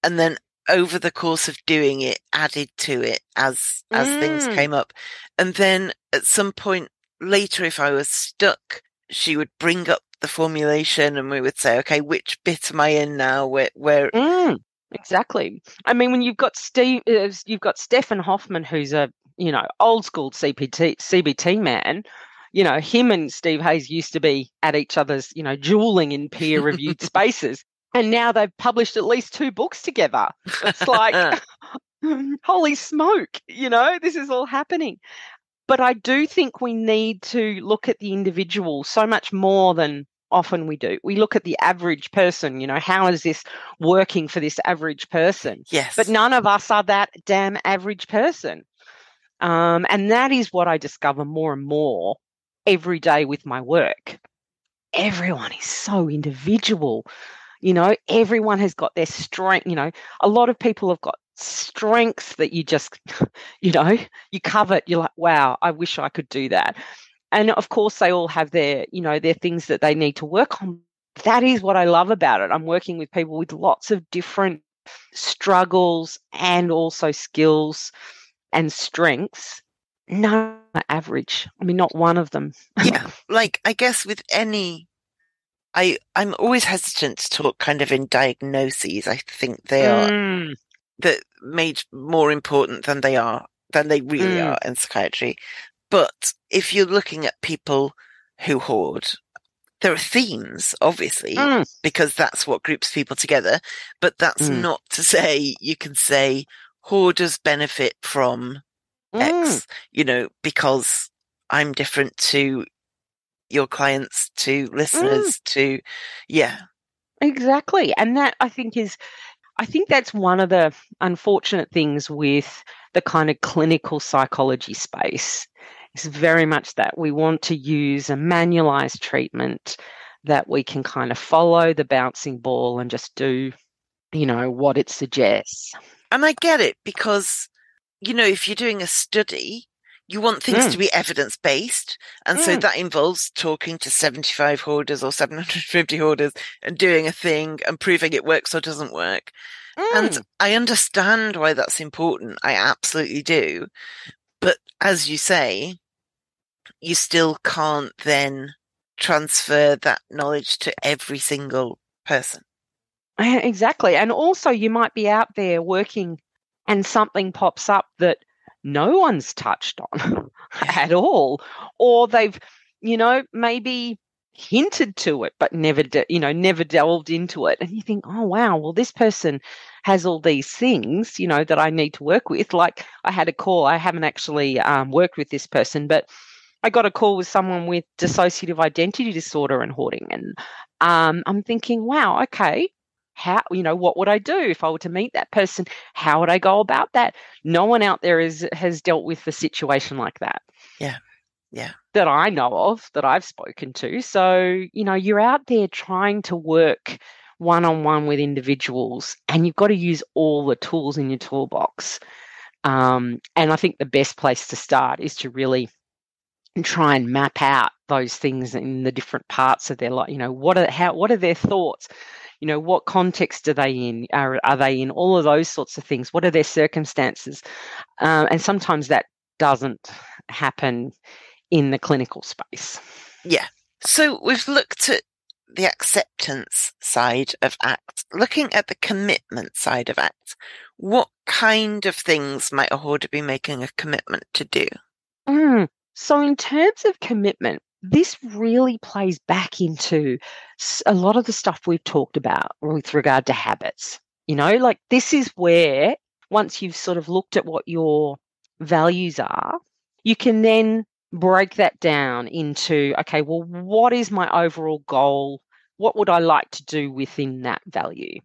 Speaker 1: And then over the course of doing it, added to it as, as things
Speaker 6: Mm.
Speaker 1: came up. And then at some point later, if I was stuck, she would bring up the formulation and we would say, okay, which bit am I in now? Where, where,
Speaker 6: Mm, exactly. I mean, when you've got Steve, uh, you've got Stefan Hofmann, who's a you know old school CPT CBT man. You know, him and Steve Hayes used to be at each other's, you know, dueling in peer reviewed spaces, and now they've published at least two books together. It's like, holy smoke! You know, this is all happening. But I do think we need to look at the individual so much more than often we do. We look at the average person, you know, how is this working for this average person?
Speaker 1: yes.
Speaker 6: But none of us are that damn average person. Um, and that is what I discover more and more every day with my work. Everyone is so individual. You know, everyone has got their strength. You know, a lot of people have got strengths that you just, you know, you covet. You're like, wow, I wish I could do that. And of course, they all have their, you know, their things that they need to work on. That is what I love about it. I'm working with people with lots of different struggles and also skills and strengths. No average. I mean, not one of them.
Speaker 1: yeah, like I guess with any, I I'm always hesitant to talk kind of in diagnoses. I think they are
Speaker 6: Mm,
Speaker 1: that made more important than they are than they really
Speaker 6: Mm.
Speaker 1: are in psychiatry. But if you're looking at people who hoard, there are themes, obviously,
Speaker 6: mm,
Speaker 1: because that's what groups people together. But that's
Speaker 6: Mm.
Speaker 1: not to say you can say hoarders benefit from
Speaker 6: mm.
Speaker 1: X, you know, because I'm different to your clients, to listeners, to, yeah,
Speaker 6: Exactly. And that I think is, I think that's one of the unfortunate things with the kind of clinical psychology space. It's very much that we want to use a manualized treatment that we can kind of follow the bouncing ball and just do, you know, what it suggests.
Speaker 1: And I get it because, you know, if you're doing a study, you want things
Speaker 6: Mm.
Speaker 1: to be evidence based. And so
Speaker 6: Mm.
Speaker 1: that involves talking to 75 hoarders or 750 hoarders and doing a thing and proving it works or doesn't work.
Speaker 6: Mm.
Speaker 1: And I understand why that's important. I absolutely do. But as you say, you still can't then transfer that knowledge to every single person.
Speaker 6: Exactly. And also, you might be out there working and something pops up that no one's touched on at all. Or they've, you know, maybe hinted to it, but never, de- you know, never delved into it. And you think, oh, wow, well, this person has all these things, you know, that I need to work with. Like I had a call, I haven't actually um, worked with this person, but I got a call with someone with dissociative identity disorder and hoarding. And um, I'm thinking, wow, okay, how you know what would i do if i were to meet that person how would i go about that no one out there is has dealt with a situation like that
Speaker 1: Yeah. Yeah.
Speaker 6: that i know of that i've spoken to so you know you're out there trying to work one on one with individuals and you've got to use all the tools in your toolbox um, and i think the best place to start is to really and try and map out those things in the different parts of their life. You know, what are how what are their thoughts? You know, what context are they in? Are are they in? All of those sorts of things. What are their circumstances? Um, and sometimes that doesn't happen in the clinical space.
Speaker 1: Yeah. So we've looked at the acceptance side of ACT. Looking at the commitment side of ACT, what kind of things might a hoarder be making a commitment to do?
Speaker 6: Mm. So, in terms of commitment, this really plays back into a lot of the stuff we've talked about with regard to habits. You know, like this is where once you've sort of looked at what your values are, you can then break that down into okay, well, what is my overall goal? What would I like to do within that value?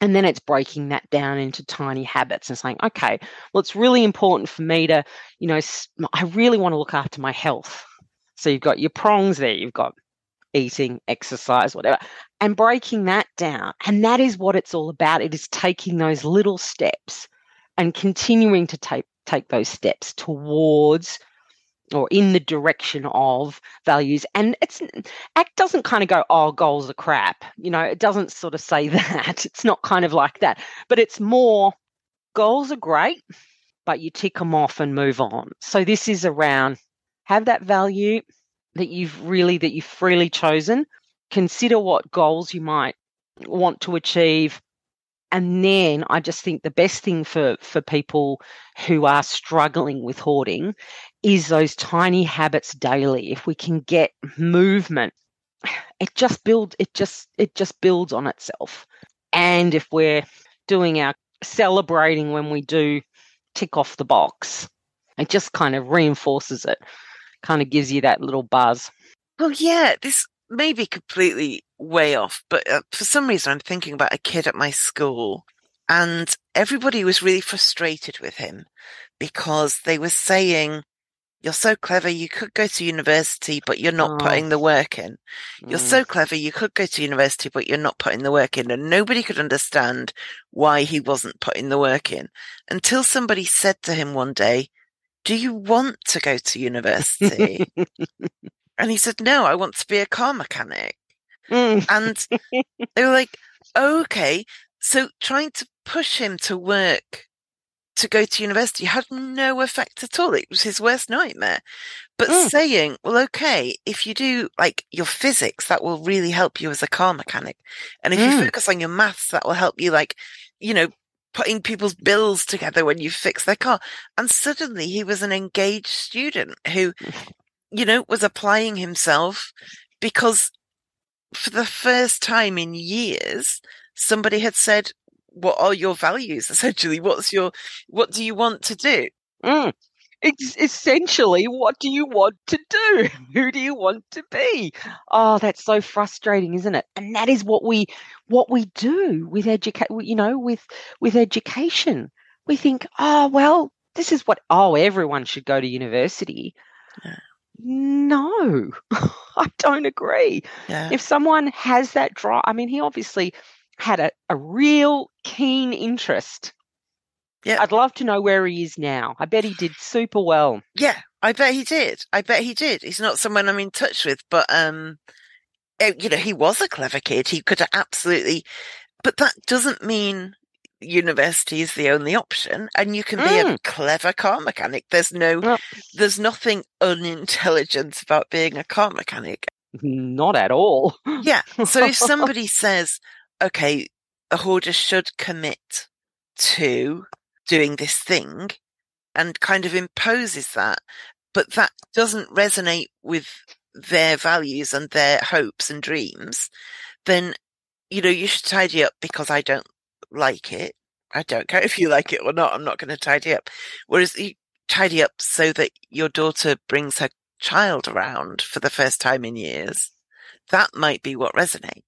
Speaker 6: And then it's breaking that down into tiny habits and saying, okay, well, it's really important for me to, you know, I really want to look after my health. So you've got your prongs there, you've got eating, exercise, whatever, and breaking that down. And that is what it's all about. It is taking those little steps and continuing to take take those steps towards or in the direction of values. And it's ACT doesn't kind of go, oh, goals are crap. You know, it doesn't sort of say that. It's not kind of like that. But it's more goals are great, but you tick them off and move on. So this is around have that value that you've really that you've freely chosen. Consider what goals you might want to achieve and then I just think the best thing for for people who are struggling with hoarding is those tiny habits daily. If we can get movement, it just builds it just it just builds on itself. And if we're doing our celebrating when we do tick off the box, it just kind of reinforces it. Kind of gives you that little buzz.
Speaker 1: Oh yeah, this may be completely way off, but uh, for some reason, I'm thinking about a kid at my school, and everybody was really frustrated with him because they were saying, You're so clever, you could go to university, but you're not oh. putting the work in. You're mm. so clever, you could go to university, but you're not putting the work in. And nobody could understand why he wasn't putting the work in until somebody said to him one day, Do you want to go to university? And he said, No, I want to be a car mechanic. Mm. And they were like, okay. So trying to push him to work to go to university had no effect at all. It was his worst nightmare. But mm. saying, well, okay, if you do like your physics, that will really help you as a car mechanic. And if mm. you focus on your maths, that will help you like, you know, putting people's bills together when you fix their car. And suddenly he was an engaged student who you know, was applying himself because for the first time in years, somebody had said, what are your values? Essentially, what's your, what do you want to do?
Speaker 6: Mm. It's essentially, what do you want to do? Who do you want to be? Oh, that's so frustrating, isn't it? And that is what we, what we do with educate, you know, with, with education. We think, oh, well, this is what, oh, everyone should go to university. Yeah. No, I don't agree. Yeah. If someone has that drive, I mean, he obviously had a, a real keen interest. Yeah. I'd love to know where he is now. I bet he did super well.
Speaker 1: Yeah, I bet he did. I bet he did. He's not someone I'm in touch with, but um eh, you know, he was a clever kid. He could have absolutely but that doesn't mean university is the only option and you can mm. be a mm. clever car mechanic there's no there's nothing unintelligent about being a car mechanic
Speaker 6: not at all
Speaker 1: yeah so if somebody says okay a hoarder should commit to doing this thing and kind of imposes that but that doesn't resonate with their values and their hopes and dreams then you know you should tidy up because i don't like it. I don't care if you like it or not. I'm not going to tidy up. Whereas you tidy up so that your daughter brings her child around for the first time in years. That might be what resonates.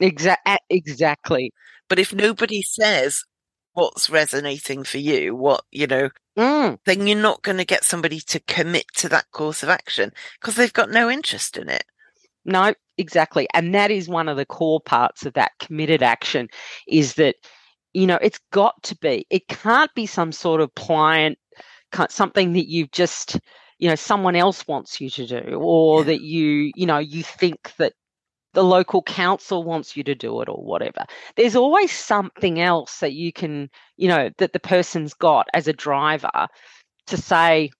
Speaker 6: Exactly. Exactly.
Speaker 1: But if nobody says what's resonating for you, what, you know, mm. then you're not going to get somebody to commit to that course of action because they've got no interest in it.
Speaker 6: No, exactly. And that is one of the core parts of that committed action is that you know, it's got to be. It can't be some sort of pliance, something that you've just you know someone else wants you to do or
Speaker 1: Yeah.
Speaker 6: that you you know you think that the local council wants you to do it or whatever there's always something else that you can you know that the person's got as a driver to say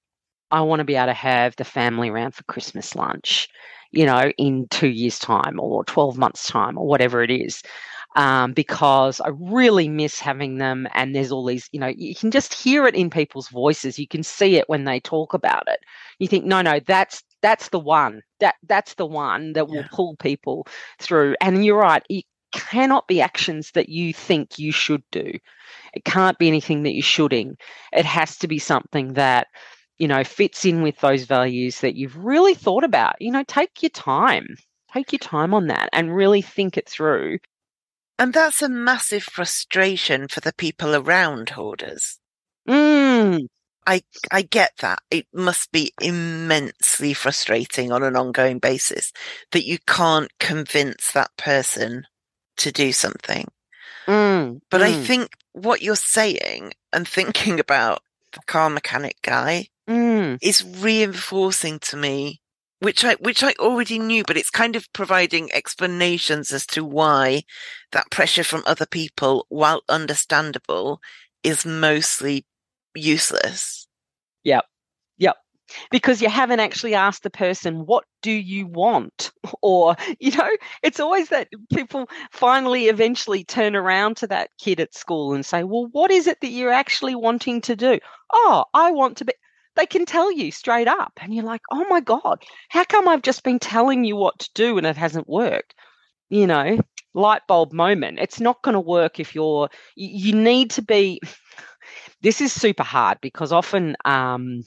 Speaker 6: i want to be able to have the family around for christmas lunch you know in 2 years time or 12 months time or whatever it is um, because I really miss having them. And there's all these, you know, you can just hear it in people's voices. You can see it when they talk about it. You think, no, no, that's that's the one. That that's the one that will
Speaker 1: Yeah.
Speaker 6: pull people through. And you're right. It cannot be actions that you think you should do. It can't be anything that you're shoulding. It has to be something that you know fits in with those values that you've really thought about. You know, take your time. Take your time on that and really think it through
Speaker 1: And that's a massive frustration for the people around hoarders.
Speaker 6: Mm,
Speaker 1: I I get that. It must be immensely frustrating on an ongoing basis that you can't convince that person to do something.
Speaker 6: mm,
Speaker 1: But I
Speaker 6: mm,
Speaker 1: think what you're saying and thinking about the car mechanic guy
Speaker 6: mm,
Speaker 1: is reinforcing to me which I which I already knew, but it's kind of providing explanations as to why that pressure from other people, while understandable, is mostly useless.
Speaker 6: Yep. Yep. Because you haven't actually asked the person, what do you want? Or, you know, it's always that people finally eventually turn around to that kid at school and say, well, what is it that you're actually wanting to do? Oh, I want to be. They can tell you straight up. And you're like, oh my God, how come I've just been telling you what to do and it hasn't worked? You know, light bulb moment. It's not going to work if you're, you need to be, this is super hard because often, um,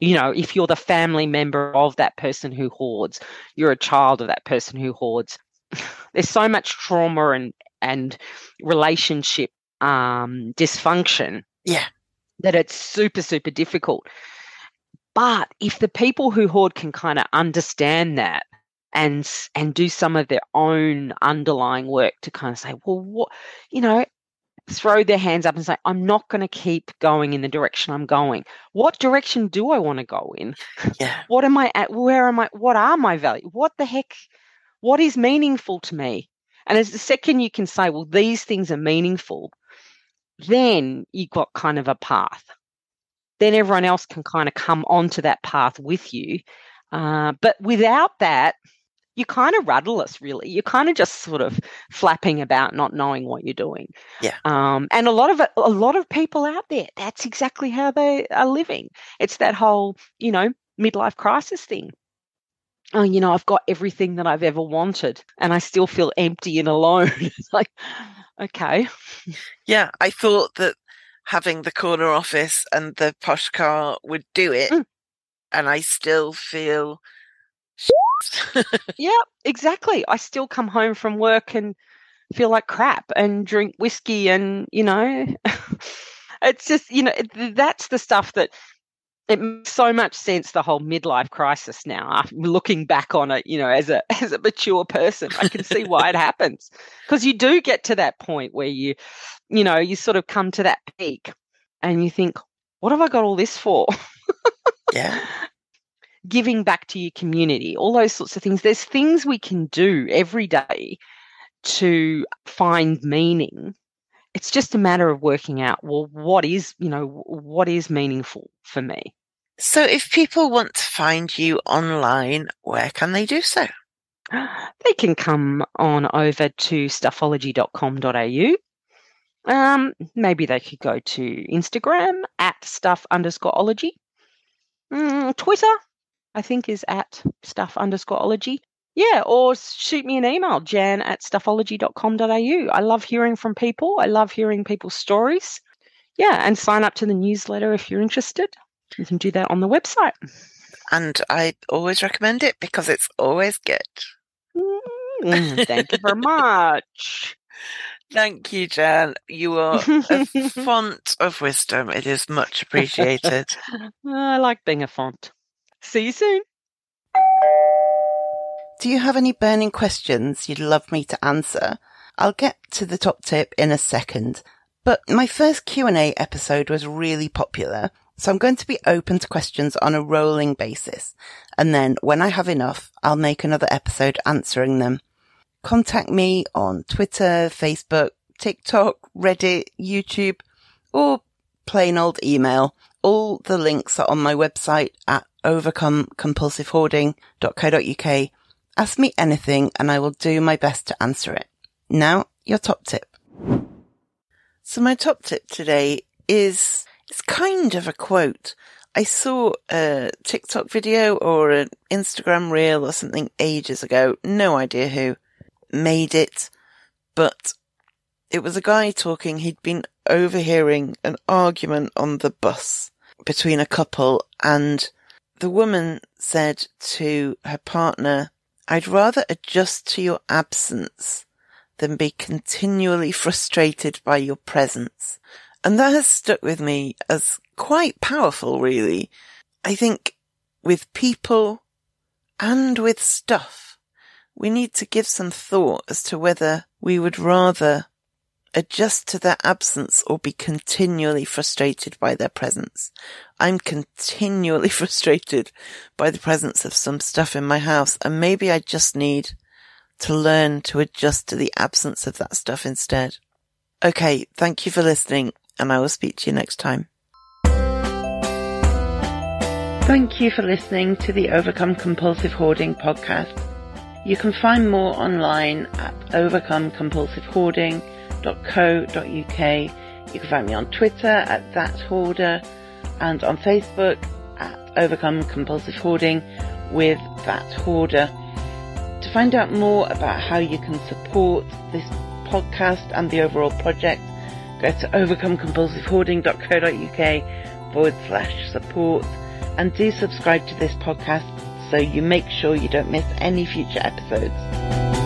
Speaker 6: you know, if you're the family member of that person who hoards, you're a child of that person who hoards. There's so much trauma and and relationship um, dysfunction
Speaker 1: Yeah.
Speaker 6: that it's super super difficult. But if the people who hoard can kind of understand that and and do some of their own underlying work to kind of say, well, what you know, throw their hands up and say, I'm not going to keep going in the direction I'm going. What direction do I want to go in?
Speaker 1: Yeah.
Speaker 6: What am I at? Where am I? What are my values? What the heck? What is meaningful to me? And as the second you can say, well, these things are meaningful, then you've got kind of a path. Then everyone else can kind of come onto that path with you. Uh, but without that, you're kind of rudderless, really. You're kind of just sort of flapping about, not knowing what you're doing.
Speaker 1: Yeah.
Speaker 6: Um, and a lot of a lot of people out there, that's exactly how they are living. It's that whole, you know, midlife crisis thing. Oh, you know, I've got everything that I've ever wanted, and I still feel empty and alone. it's like, okay,
Speaker 1: Yeah. I thought that having the corner office and the posh car would do it.
Speaker 6: Mm.
Speaker 1: And I still feel
Speaker 6: yeah, exactly. I still come home from work and feel like crap and drink whiskey and, you know, it's just, you know, that's the stuff that it makes so much sense the whole midlife crisis now after looking back on it you know as a as a mature person i can see why it happens because you do get to that point where you you know you sort of come to that peak and you think what have i got all this for
Speaker 1: yeah.
Speaker 6: Giving back to your community, all those sorts of things. There's things we can do every day to find meaning. It's just a matter of working out, well, what is, you know, what is meaningful for me?
Speaker 1: So if people want to find you online, where can they do so?
Speaker 6: They can come on over to stuffology.com.au. Um, maybe they could go to Instagram at stuff underscore ology. Mm, Twitter, I think, is at stuff underscore ology. Yeah, or shoot me an email, jan at stuffology.com.au. I love hearing from people. I love hearing people's stories. Yeah, and sign up to the newsletter if you're interested. You can do that on the website.
Speaker 1: And I always recommend it because it's always good.
Speaker 6: Mm, thank you very much.
Speaker 1: Thank you, Jan. You are a font of wisdom. It is much appreciated.
Speaker 6: I like being a font. See you soon.
Speaker 8: Do you have any burning questions you'd love me to answer? I'll get to the top tip in a second. But my first Q&A episode was really popular
Speaker 1: So I'm going to be open to questions on a rolling basis. And then when I have enough, I'll make another episode answering them. Contact me on Twitter, Facebook, TikTok, Reddit, YouTube, or plain old email. All the links are on my website at overcomecompulsivehoarding.co.uk. Ask me anything and I will do my best to answer it. Now, your top tip. So my top tip today is, it's kind of a quote. I saw a TikTok video or an Instagram reel or something ages ago. No idea who made it, but it was a guy talking. He'd been overhearing an argument on the bus between a couple and the woman said to her partner, I'd rather adjust to your absence than be continually frustrated by your presence. And that has stuck with me as quite powerful, really. I think with people and with stuff, we need to give some thought as to whether we would rather adjust to their absence or be continually frustrated by their presence. I'm continually frustrated by the presence of some stuff in my house and maybe I just need to learn to adjust to the absence of that stuff instead. Okay. Thank you for listening and I will speak to you next time. Thank you for listening to the Overcome Compulsive Hoarding podcast. You can find more online at overcomecompulsivehoarding.co.uk. You can find me on Twitter at that hoarder and on Facebook at Overcome Compulsive Hoarding with that hoarder. To find out more about how you can support this podcast and the overall project, go to overcomecompulsivehoarding.co.uk forward slash support and do subscribe to this podcast so you make sure you don't miss any future episodes.